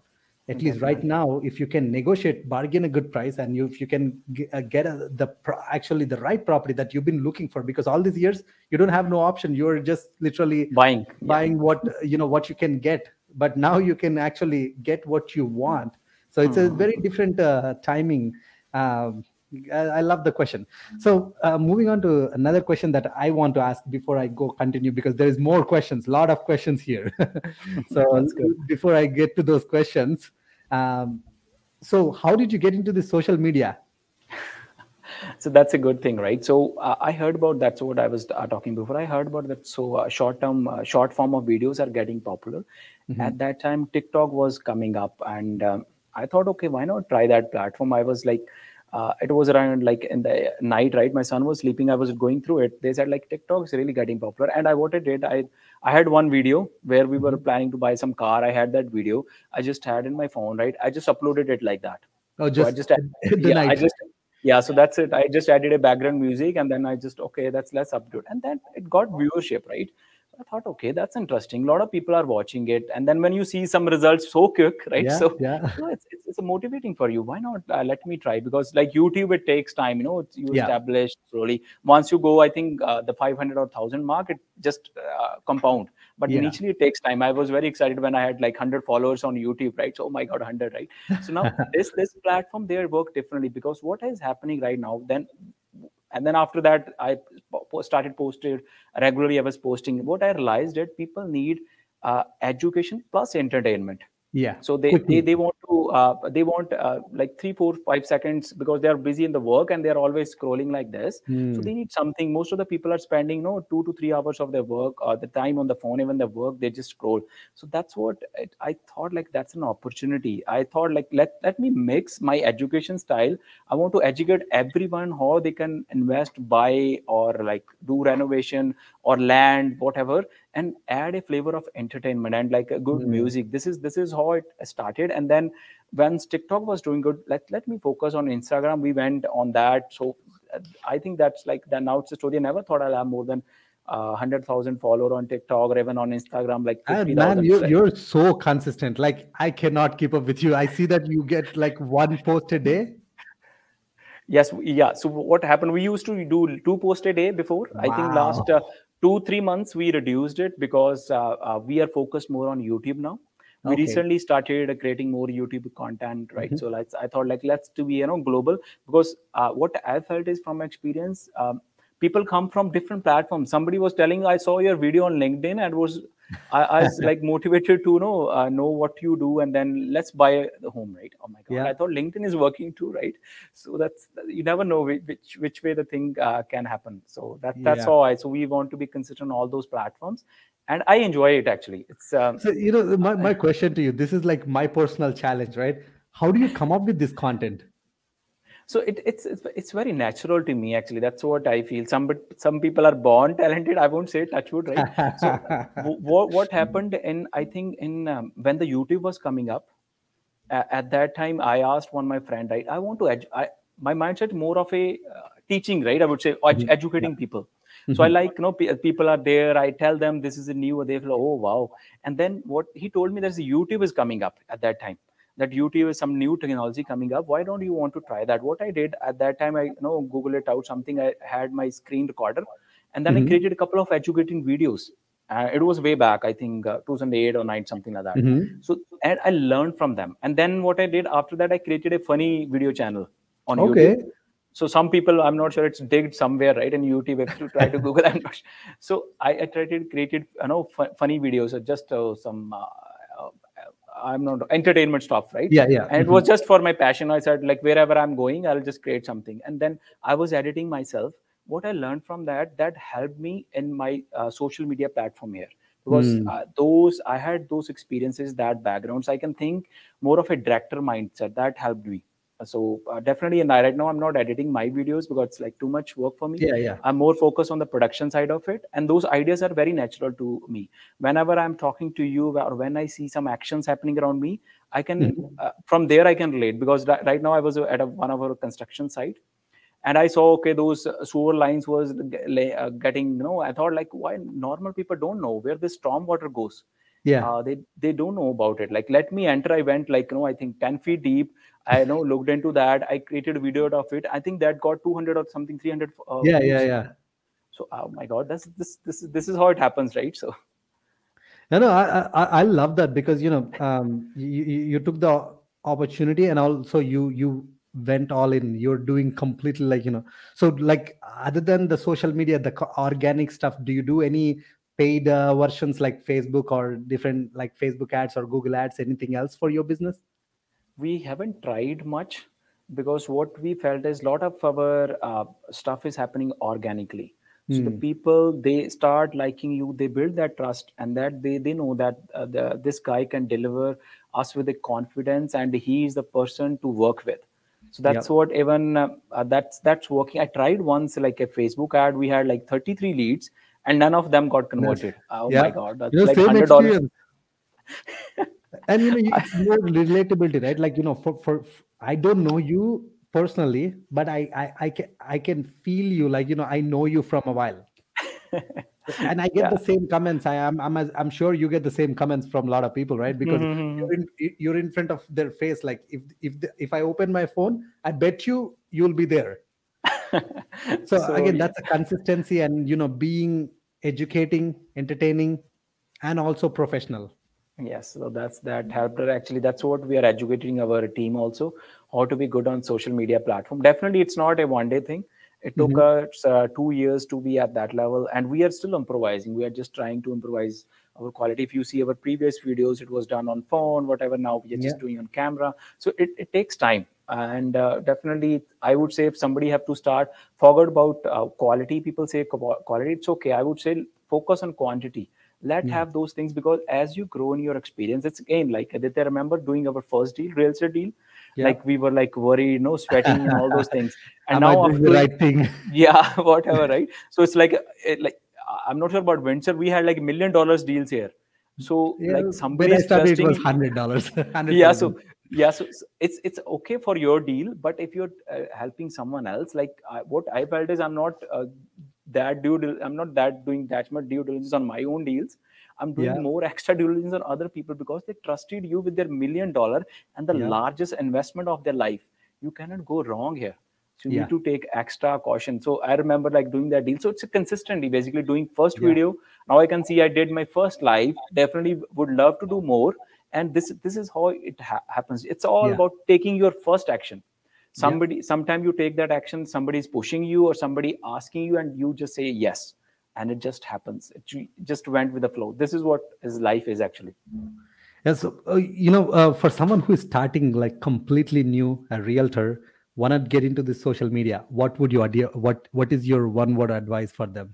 at okay. least right now if you can negotiate bargain a good price and you, if you can get, uh, get a, the actually the right property that you've been looking for because all these years you don't have no option you're just literally buying buying yeah. what you know what you can get but now you can actually get what you want so it's a hmm. very different uh, timing um, I love the question. So, uh, moving on to another question that I want to ask before I go continue because there is more questions, a lot of questions here. so, before I get to those questions, um, so how did you get into the social media? so that's a good thing, right? So uh, I heard about that's what I was uh, talking before. I heard about that. So uh, short-term, uh, short form of videos are getting popular. Mm-hmm. At that time, TikTok was coming up, and um, I thought, okay, why not try that platform? I was like uh, it was around like in the night right? My son was sleeping. I was going through it. They said like tiktok is really getting popular. And i what I did i i had one video where we were mm-hmm. planning to buy some car. I had that video. I just had in my phone right? I just uploaded it like that. Oh just, so I just yeah, night. Just yeah so that's it. I just added a background music and then i just okay that's less upload. And then it got viewership right I thought, okay, that's interesting. A lot of people are watching it, and then when you see some results so quick, right? Yeah, so yeah. you know, it's, it's, it's motivating for you. Why not uh, let me try? Because like YouTube, it takes time. You know, it's, you Yeah. establish slowly. Once you go, I think uh, the 500 or 1000 mark, it just uh, compound. But Yeah. initially, it takes time. I was very excited when I had like 100 followers on YouTube, right? So, oh my God, 100, right? So now this this platform they work differently because what is happening right now? Then and then after that i started posted regularly i was posting. What i realized that people need uh, education plus entertainment Yeah. so they Quickly. they, they want to uh, they want uh, like three four five seconds because they are busy in the work and they are always scrolling like this so Hmm. they need something most of the people are spending no two to three hours of their work or the time on the phone even the work they just scroll so that's what it, i thought like that's an opportunity i thought like let let me mix my education style i want to educate everyone how they can invest buy or like do renovation or land whatever and add a flavor of entertainment and like a good Mm. music this is this is how it started and then once tiktok was doing good let, let me focus on instagram we went on that so i think that's like that now it's a story i never thought i'll have more than uh, 100000 follower on tiktok or even on instagram like And 50000 man, you're, you're so consistent. Like I cannot keep up with you. I see that you get like one post a day. Yes, yeah. So what happened? We used to do two posts a day before. I think last uh, two three months we reduced it because uh, uh, we are focused more on YouTube now. We Okay. recently started uh, creating more YouTube content, right? So let's I thought like let's to be you know global because uh, what I felt is from experience, um, people come from different platforms. Somebody was telling I saw your video on LinkedIn and was I, I was like motivated to know uh, know what you do and then let's buy the home, right? Oh my god! Yeah. I thought LinkedIn is working too, right? so that's you never know which which way the thing uh, can happen so that that's Yeah. how i so we want to be consistent on all those platforms and i enjoy it actually it's um, So you know, my, my question to you, this is like my personal challenge, right? How do you come up with this content? So it, it's, it's it's very natural to me actually. That's what i feel. Some but some people are born talented. I won't say touchwood right? So what, what happened in i think in um, when the youtube was coming up a- at that time i asked one my friend right i want to edu- I, my mindset more of a uh, teaching right? I would say edu- educating people. So i like you know pe- people are there. I tell them this is a new they feel oh wow. And then what he told me there's a youtube is coming up at that time that youtube is some new technology coming up why don't you want to try that what i did at that time i you know google it out something i had my screen recorder and then Mhm. i created a couple of educating videos uh, it was way back i think uh, 2008 or 9 something like that Mhm. so and i learned from them and then what i did after that i created a funny video channel on Okay. youtube so some people i'm not sure it's digged somewhere right in youtube if you try to google i'm not sure. so i, I tried to created you know fu- funny videos or just uh, some uh, uh, i'm not entertainment stuff right? Yeah, yeah. and it was just for my passion. I said like wherever i'm going i'll just create something. And then i was editing myself. What i learned from that that helped me in my uh, social media platform here. Because Hmm. uh, those i had those experiences that backgrounds i can think more of a director mindset. That helped me so uh, definitely and I, right now i'm not editing my videos because it's like too much work for me. Yeah, yeah. i'm more focused on the production side of it and those ideas are very natural to me. Whenever i'm talking to you or when i see some actions happening around me i can uh, from there i can relate because ri- right now i was at a, one of our construction site and i saw okay those uh, sewer lines was uh, getting you know i thought like why normal people don't know where this storm water goes Yeah. uh, they they don't know about it like let me enter i went like you know i think 10 feet deep i you know looked into that i created a video out of it i think that got 200 or something 300 uh, yeah, views. yeah, yeah. so oh my god that's this this is this is how it happens right so No, no, I, I, I love that because you know, um, you, you you took the opportunity and also you you went all in. You're doing completely like you know. So like other than the social media, the organic stuff, do you do any paid uh, versions like Facebook or different like Facebook ads or Google ads? Anything else for your business? we haven't tried much because what we felt is a lot of our uh, stuff is happening organically so the Hmm. people they start liking you they build that trust and that they they know that uh, the, this guy can deliver us with the confidence and he is the person to work with so that's Yep. what even uh, that's that's working i tried once like a facebook ad we had like 33 leads and none of them got converted oh Yeah. my god that's You know, like 100 dollars and you know, you- it's more relatability, right? Like you know, for for I don't know you personally, but I I I can I can feel you. Like you know, I know you from a while. and I get yeah. the same comments. I am I'm, I'm, I'm sure you get the same comments from a lot of people, right? Because mm-hmm. you're, in, you're in front of their face. Like if if the, if I open my phone, I bet you you'll be there. so, so, again, that's a consistency and you know being educating, entertaining, and also professional. Yes, so that's that helped her actually. That's what we are educating our team also how to be good on social media platform. Definitely, it's not a one day thing it took mm-hmm. us uh, two years to be at that level and we are still improvising we are just trying to improvise our quality if you see our previous videos it was done on phone whatever now we are just doing on camera so it, it takes time and uh, definitely i would say if somebody have to start forget about uh, quality people say quality it's okay. I would say focus on quantity. Let yeah. have those things because as you grow in your experience it's again like Aditya, remember doing our first deal real estate deal? Yeah. like we were like worried you know sweating and all those things. And Am now after, the right thing? Yeah whatever right? So it's like it, like i'm not sure about venture. We had like million dollars deals here. So yeah, like somebody started it was hundred dollars yeah so yeah so it's it's okay for your deal but if you're uh, helping someone else like uh, what i felt is i'm not uh, that due i'm not that doing that much due diligence on my own deals I'm doing yeah. more extra due diligence on other people because they trusted you with their million dollar and the yeah. largest investment of their life. You cannot go wrong here. So you yeah. need to take extra caution. So I remember like doing that deal. So it's a consistently basically doing first video. Now I can see I did my first live. Definitely would love to do more. And this this is how it ha- happens. It's all about taking your first action. Somebody, sometime you take that action. Somebody is pushing you or somebody asking you, and you just say yes. And it just happens. It just went with the flow. This is what his life is actually. Yeah so uh, you know uh, for someone who is starting like completely new a realtor want to get into the social media? What would you idea what what is your one word advice for them?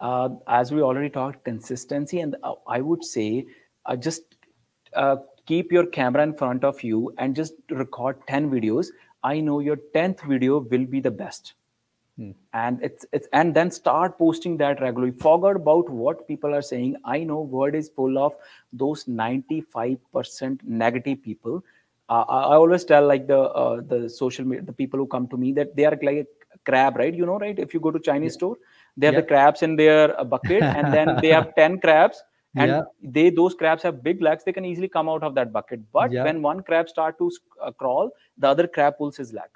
Uh, as we already talked consistency and uh, i would say uh, just uh, keep your camera in front of you and just record 10 videos i know your 10th video will be the best Hmm. And it's it's and then start posting that regularly. Forget about what people are saying. I know word is full of those 95% negative people. Uh, I always tell like the uh, the social media the people who come to me that they are like a crab, right? You know, right? If you go to Chinese yeah. store, they have yeah. the crabs in their uh, bucket, and then they have 10 crabs and yeah. they those crabs have big legs they can easily come out of that bucket but yeah. when one crab start to uh, crawl the other crab pulls his leg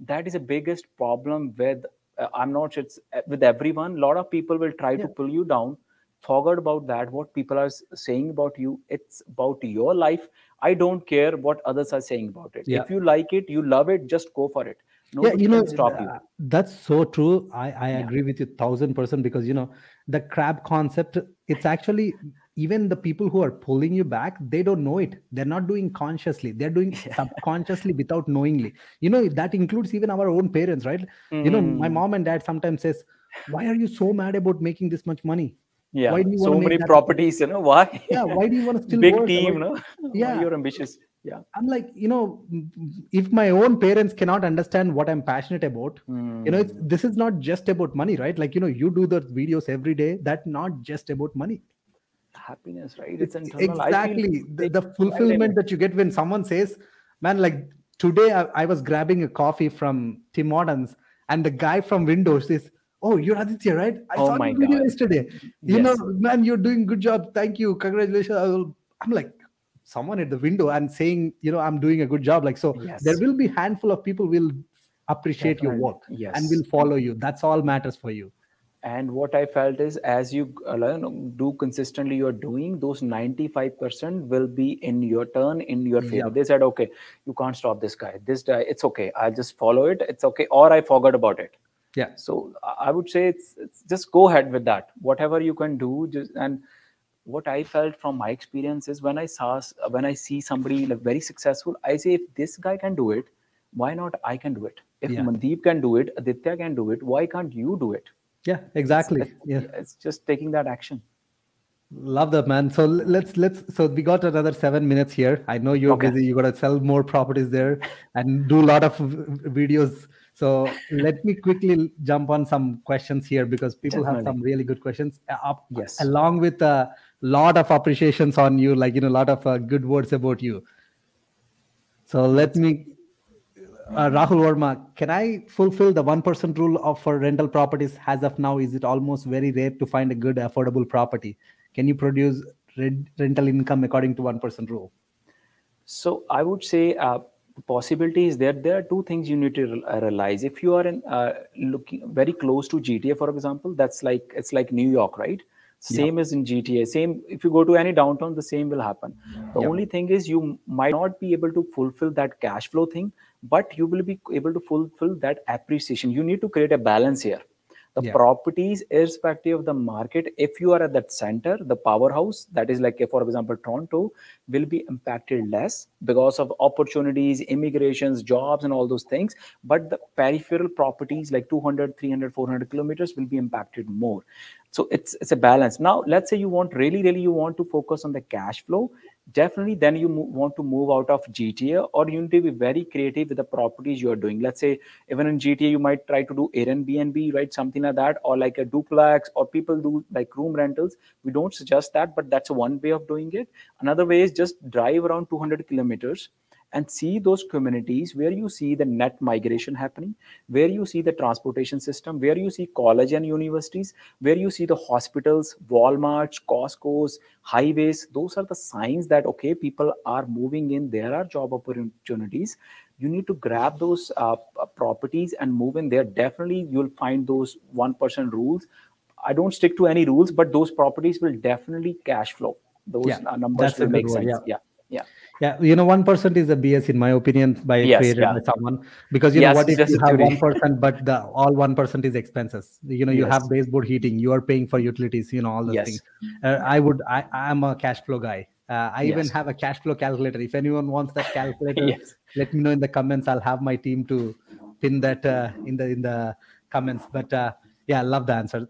that is the biggest problem with uh, i'm not sure it's uh, with everyone a lot of people will try yeah. to pull you down forget about that what people are saying about you it's about your life i don't care what others are saying about it if you like it you love it just go for it Nobody yeah, you know, stop you. That's so true. I, I yeah. agree with you thousand percent because you know the crab concept. It's actually even the people who are pulling you back they don't know it. They're not doing consciously. They're doing subconsciously without knowingly. You know that includes even our own parents right? Mm. you know my hmm. mom and dad sometimes says why are you so mad about making this much money? Yeah why do you so many properties you know why? Yeah why do you want to still big work? team no? Yeah. why you're ambitious? Yeah. I'm like you know if my own parents cannot understand what i'm passionate about mm. you know this is not just about money right? Like you know you do the videos every day that not just about money happiness, right? It's internal. Exactly. The, the, fulfillment that you get when someone says, man, like today I, I, was grabbing a coffee from Tim Hortons and the guy from Windows says, Oh, you're Aditya, right? I oh saw my video God. yesterday. You yes. know, man, you're doing good job. Thank you. Congratulations. I'm like, someone at the window and saying, you know, I'm doing a good job. Like, so yes. there will be handful of people will appreciate Definitely. your work yes. and will follow you. That's all matters for you and what i felt is as you uh, do consistently you're doing those 95% will be in your turn in your favor. Yeah. they said okay you can't stop this guy. This guy it's okay. I'll just follow it. It's okay. Or i forgot about it. Yeah. So i would say it's, it's just go ahead with that. Whatever you can do just and what i felt from my experience is when i saw when i see somebody like very successful i say if this guy can do it why not i can do it? If yeah. mandeep can do it aditya can do it why can't you do it yeah exactly. It's, yeah. it's just taking that action. Love that man. So let's let's so we got another seven minutes here. I know you're okay. busy. You got to sell more properties there and do a lot of videos. So let me quickly jump on some questions here because people Definitely. have some really good questions. Uh, yes. along with a lot of appreciations on you like you know a lot of uh, good words about you. So let me uh, Rahul Verma, can I fulfill the one percent rule of for rental properties? As of now, is it almost very rare to find a good affordable property? Can you produce rental income according to one percent rule? So I would say uh, possibility is there. There are two things you need to realize. If you are in uh, looking very close to GTA, for example, that's like it's like New York, right? Same yeah. as in GTA. Same if you go to any downtown, the same will happen. The yeah. only thing is you might not be able to fulfill that cash flow thing, but you will be able to fulfill that appreciation. You need to create a balance here the yeah. properties irrespective of the market if you are at that center the powerhouse that is like for example toronto will be impacted less because of opportunities immigrations jobs and all those things but the peripheral properties like 200 300 400 kilometers will be impacted more so it's it's a balance now let's say you want really really you want to focus on the cash flow definitely then you want to move out of gta or you need to be very creative with the properties you are doing. Let's say even in gta you might try to do airbnb right? Something like that or like a duplex or people do like room rentals. We don't suggest that but that's one way of doing it. Another way is just drive around 200 kilometers and see those communities where you see the net migration happening, where you see the transportation system, where you see college and universities, where you see the hospitals, Walmarts, Costco's, highways. Those are the signs that, okay, people are moving in, there are job opportunities. You need to grab those uh, properties and move in there. Definitely, you'll find those 1% rules. I don't stick to any rules, but those properties will definitely cash flow. Those yeah, uh, numbers will make sense. yeah. yeah yeah yeah you know one percent is a bs in my opinion by yes, created yeah. by someone. Because you yes, know what if you have one percent but the all one percent is expenses? You know you yes. have baseboard heating you are paying for utilities you know all those things. Uh, i would i i'm a cash flow guy. Uh, i even have a cash flow calculator. If anyone wants that calculator let me know in the comments. I'll have my team to pin that uh, in the in the comments. But uh, yeah i love the answer.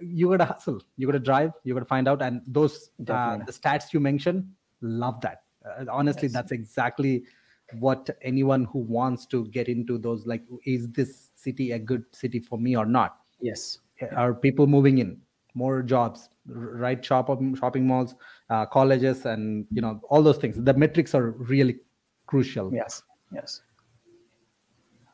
You gotta hustle. You gotta drive. You gotta find out. And those uh, the stats you mentioned love that uh, honestly yes. that's exactly what anyone who wants to get into those like is this city a good city for me or not? Yes. Are people moving in? More jobs right? Shopping shopping malls uh, colleges and you know all those things. The metrics are really crucial. Yes. Yes.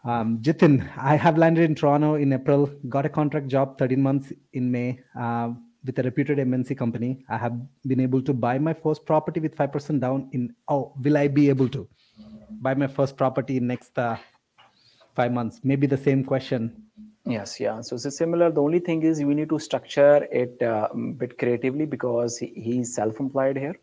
Um, Jitin, I have landed in Toronto in April, got a contract job 13 months in May. Uh, with a reputed MNC company. I have been able to buy my first property with 5% down in, oh, will I be able to buy my first property in next uh, five months? Maybe the same question. Yes, yeah. So it's similar. The only thing is we need to structure it uh, a bit creatively because he, he's self-employed here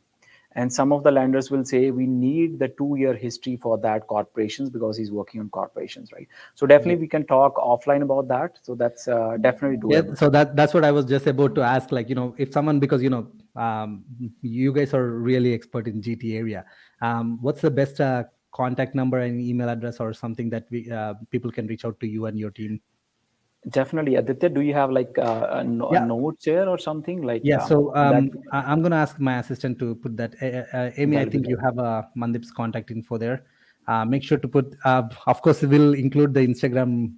and some of the lenders will say we need the two year history for that corporations because he's working on corporations right? So definitely we can talk offline about that. So that's uh, definitely doable. yeah so that that's what i was just about to ask like you know if someone because you know um, you guys are really expert in gt area um, what's the best uh, contact number and email address or something that we uh, people can reach out to you and your team Definitely, Aditya. Do you have like uh, a, no- yeah. a notes here or something like? Yeah. Uh, so um, that... I'm going to ask my assistant to put that. Uh, uh Amy, I think you have a Mandeep's contact info there. Uh, make sure to put. Uh, of course, we'll include the Instagram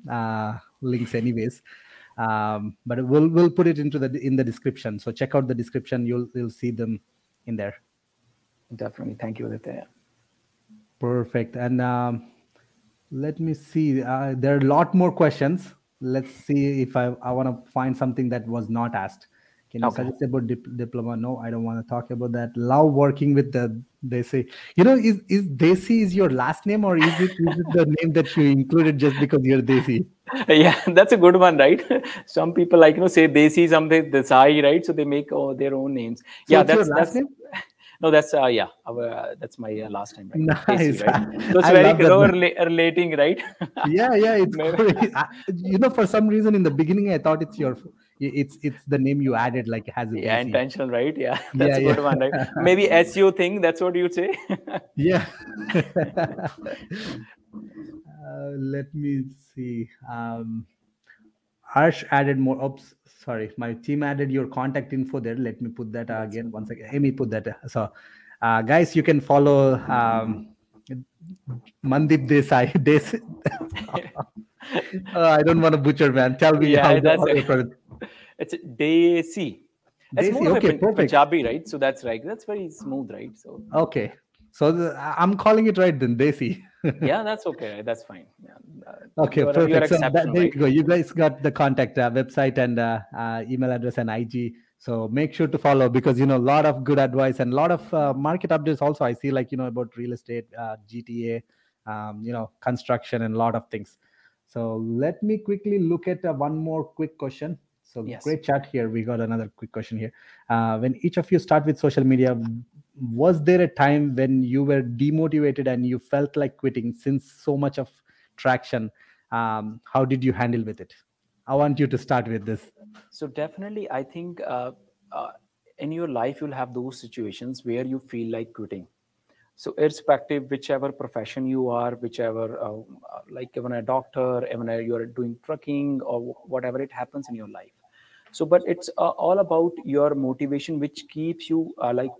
links anyways, um, but we'll we'll put it into the in the description. So check out the description. You'll you'll see them in there. Definitely. Thank you, Aditya. Perfect. And um, let me see. there are a lot more questions let's see if I, I want to find something that was not asked. Can you okay. suggest about dip- diploma? No, I don't want to talk about that. Love working with the Dhesi. You know, is is Dhesi is your last name or is it is it the name that you included just because you're Desi? Yeah, that's a good one, right? Some people like you know say Desi something Desai, right? So they make oh, their own names. So yeah, that's that's name? No, that's uh, yeah, our, uh, that's my uh, last time. Right? Nice. right? So it's I very rela- relating, right? yeah, yeah. It's you know for some reason in the beginning I thought it's your it's it's the name you added like has a yeah intentional right yeah that's yeah, a good yeah. one right maybe SEO thing that's what you'd say yeah uh, let me see um Harsh added more oops sorry my team added your contact info there let me put that again once again amy put that uh, so uh, guys you can follow um, mandeep desai Des- uh, i don't want to butcher man tell me yeah, how that's how it's desi it's more okay, perfect. Punjabi, right? So that's right. That's very smooth, right? So okay. So the, I'm calling it right then, Dhesi. yeah, that's okay. That's fine. Yeah. Uh, okay, you're, perfect. You're so that, there right? you go. You guys got the contact uh, website and uh, uh email address and IG. So make sure to follow because you know a lot of good advice and a lot of uh, market updates. Also, I see like you know about real estate, uh, GTA, um, you know, construction, and a lot of things. So let me quickly look at one more quick question. So yes. great chat here. We got another quick question here. when each of you start with social media, was there a time when you were demotivated and you felt like quitting since so much of traction? Um, how did you handle with it? I want you to start with this. So definitely i think uh, uh, in your life you'll have those situations where you feel like quitting. So irrespective whichever profession you are whichever uh, like even a doctor even you're doing trucking or whatever it happens in your life. So but it's uh, all about your motivation which keeps you uh, like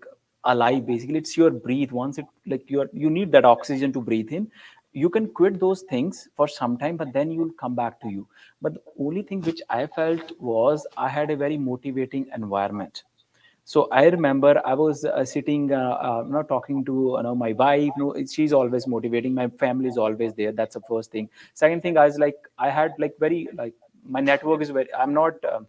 alive basically. It's your breathe. Once it like you are you need that oxygen to breathe in. You can quit those things for some time but then you'll come back to you. But the only thing which i felt was i had a very motivating environment. So i remember i was uh, sitting uh, uh, not talking to you know my wife. No she's always motivating. My family is always there. That's the first thing. Second thing i was like i had like very like my network is very i'm not uh,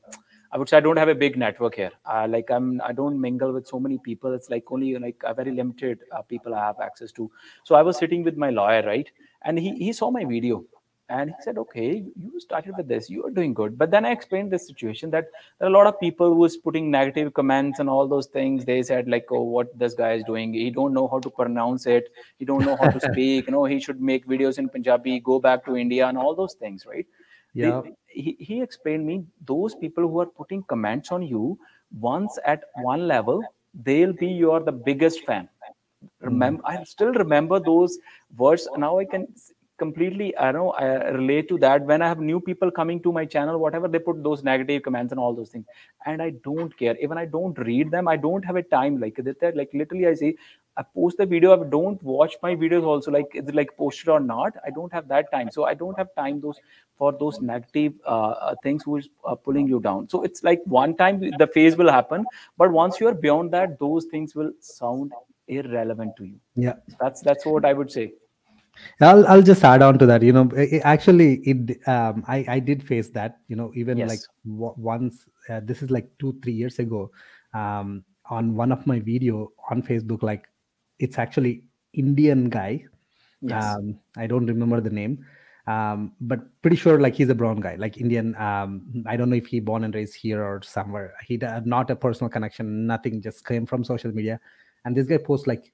I would say I don't have a big network here. Uh, like I'm, I don't mingle with so many people. It's like only like a very limited uh, people I have access to. So I was sitting with my lawyer, right? And he he saw my video, and he said, "Okay, you started with this. You are doing good." But then I explained the situation that there are a lot of people who is putting negative comments and all those things. They said like, "Oh, what this guy is doing? He don't know how to pronounce it. He don't know how to speak. You know, he should make videos in Punjabi. Go back to India and all those things, right?" Yeah. They, he, he explained me those people who are putting comments on you once at one level they'll be your the biggest fan remember mm. i still remember those words now i can completely i know i relate to that. When i have new people coming to my channel whatever they put those negative comments and all those things. And i don't care. Even i don't read them i don't have a time. Like that like literally i say i post the video i don't watch my videos also like is it like posted or not? I don't have that time. So i don't have time those for those negative uh, uh things who is uh, pulling you down. So it's like one time the phase will happen but once you are beyond that those things will sound irrelevant to you. Yeah. That's that's what i would say I'll I'll just add on to that. You know, it, actually, it um, I I did face that. You know, even yes. like w- once. Uh, this is like two three years ago. Um, on one of my video on Facebook, like it's actually Indian guy. Yes. Um, I don't remember the name. Um, but pretty sure like he's a brown guy, like Indian. Um, I don't know if he born and raised here or somewhere. He not a personal connection, nothing. Just came from social media, and this guy posts like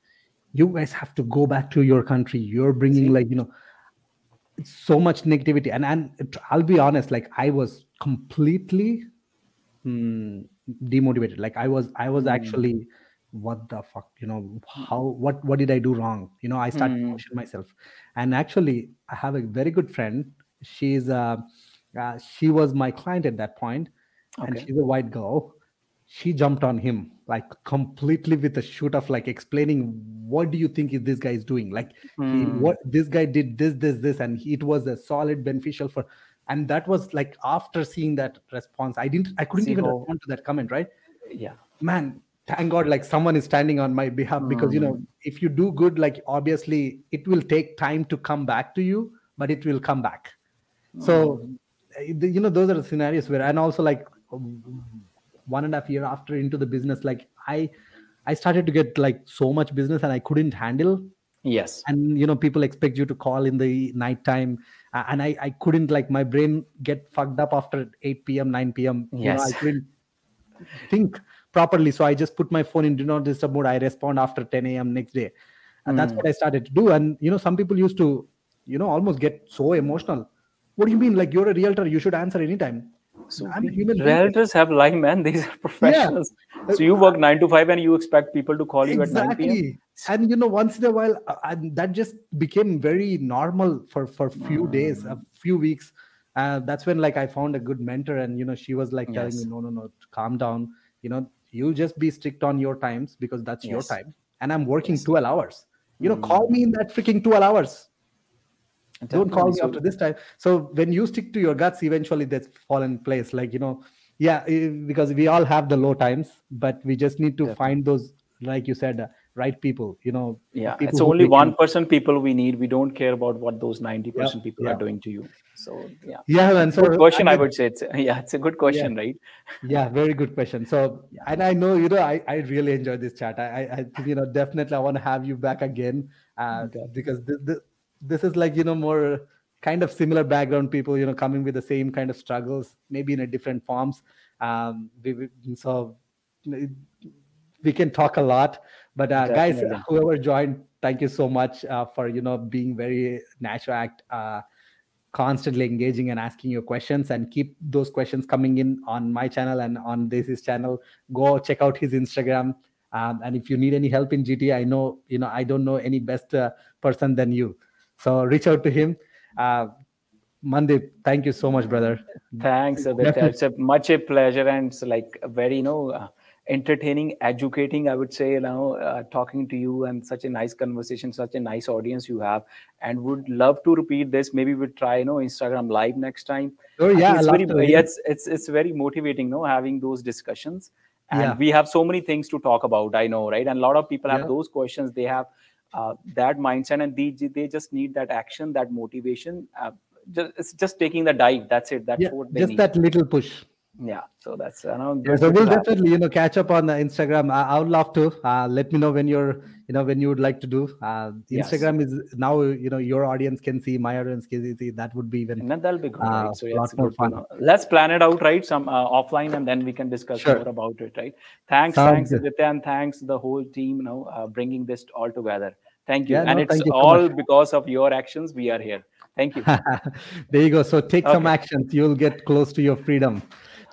you guys have to go back to your country. You're bringing like you know so much negativity. And and i'll be honest like i was completely hmm, demotivated. Like i was i was mm. actually what the fuck you know how what what did i do wrong? You know i started mm. questioning myself. And actually i have a very good friend. She's uh, uh she was my client at that point okay. and she's a white girl. She jumped on him like completely with a shoot of like explaining what do you think is this guy is doing like mm. he, hmm. what this guy did this this this and it was a solid beneficial for and that was like after seeing that response i didn't i couldn't See even how... respond to that comment right yeah man thank god like someone is standing on my behalf mm. because you know hmm. if you do good like obviously it will take time to come back to you but it will come back mm. so hmm. eh, you know those are the scenarios where and also like one and a half year after into the business like i i started to get like so much business and i couldn't handle. Yes. And you know people expect you to call in the night time and i i couldn't like my brain get fucked up after 8 p.m 9 p.m yes. you know i couldn't think properly. So i just put my phone in do not disturb mode. I respond after 10 a.m next day. And mm. that's hmm. what i started to do. And you know some people used to you know almost get so emotional. What do you mean? Like you're a realtor. You should answer anytime so I'm human realtors have life, man. These are professionals. Yeah. So you work nine to five, and you expect people to call you exactly. at nine p.m. And you know, once in a while, uh, and that just became very normal for for few days, a few weeks. Uh, that's when like I found a good mentor, and you know, she was like yes. telling me, no, no, no, calm down. You know, you just be strict on your times because that's yes. your time, and I'm working yes. twelve hours. You know, mm. call me in that freaking twelve hours don't call me after this time. So when you stick to your guts eventually that's fall in place. Like you know yeah because we all have the low times but we just need to definitely. find those like you said uh, right people you know yeah it's only one percent people we need. We don't care about what those 90% Yeah, people yeah. are doing to you. So yeah. Yeah and so good question i mean, would say. It's yeah it's a good question right? Yeah very good question. So and i know you know i, I really enjoyed this chat. I, I i you know definitely i want to have you back again uh, Okay. because this, this is like you know more kind of similar background people you know coming with the same kind of struggles maybe in a different forms. Um we, we- so you know, it- we can talk a lot but uh, guys whoever joined thank you so much uh, for you know being very natural act uh, constantly engaging and asking your questions and keep those questions coming in on my channel and on this channel. Go check out his instagram. Um, and if you need any help in gt i know you know i don't know any best uh, person than you so reach out to him. Uh, Mandeep thank you so much brother. Thanks Aditya. It's a much a pleasure and it's like very you know uh, entertaining educating i would say you know uh, talking to you and such a nice conversation such a nice audience you have and would love to repeat this. Maybe we'll try you know instagram live next time. Oh yeah it's very yeah, it's it's it's very motivating no having those discussions. And Yeah. we have so many things to talk about i know right? And a lot of people have Yeah. those questions they have uh, that mindset and they they just need that action that motivation uh, just, it's just taking the dive that's it that's yeah, what they just need. that little push yeah so that's uh, know Yeah, so we'll definitely you know catch up on the instagram. I, I would love to uh, let me know when you're you know when you would like to do uh, Yes. instagram is now you know your audience can see my audience can see that would be even and that'll be good Uh, right so lot yeah, it's more good fun. let's plan it out right? Some uh, offline and then we can discuss Sure. more about it right? Thanks Sounds thanks good. Aditya, and thanks the whole team you know uh, bringing this all together. Thank you. Yeah, and no, it's you all much. because of your actions we are here. Thank you. There you go. So take some actions. You'll get close to your freedom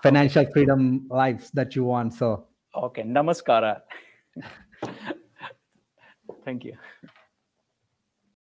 financial freedom lives that you want so. Okay namaskara. Thank you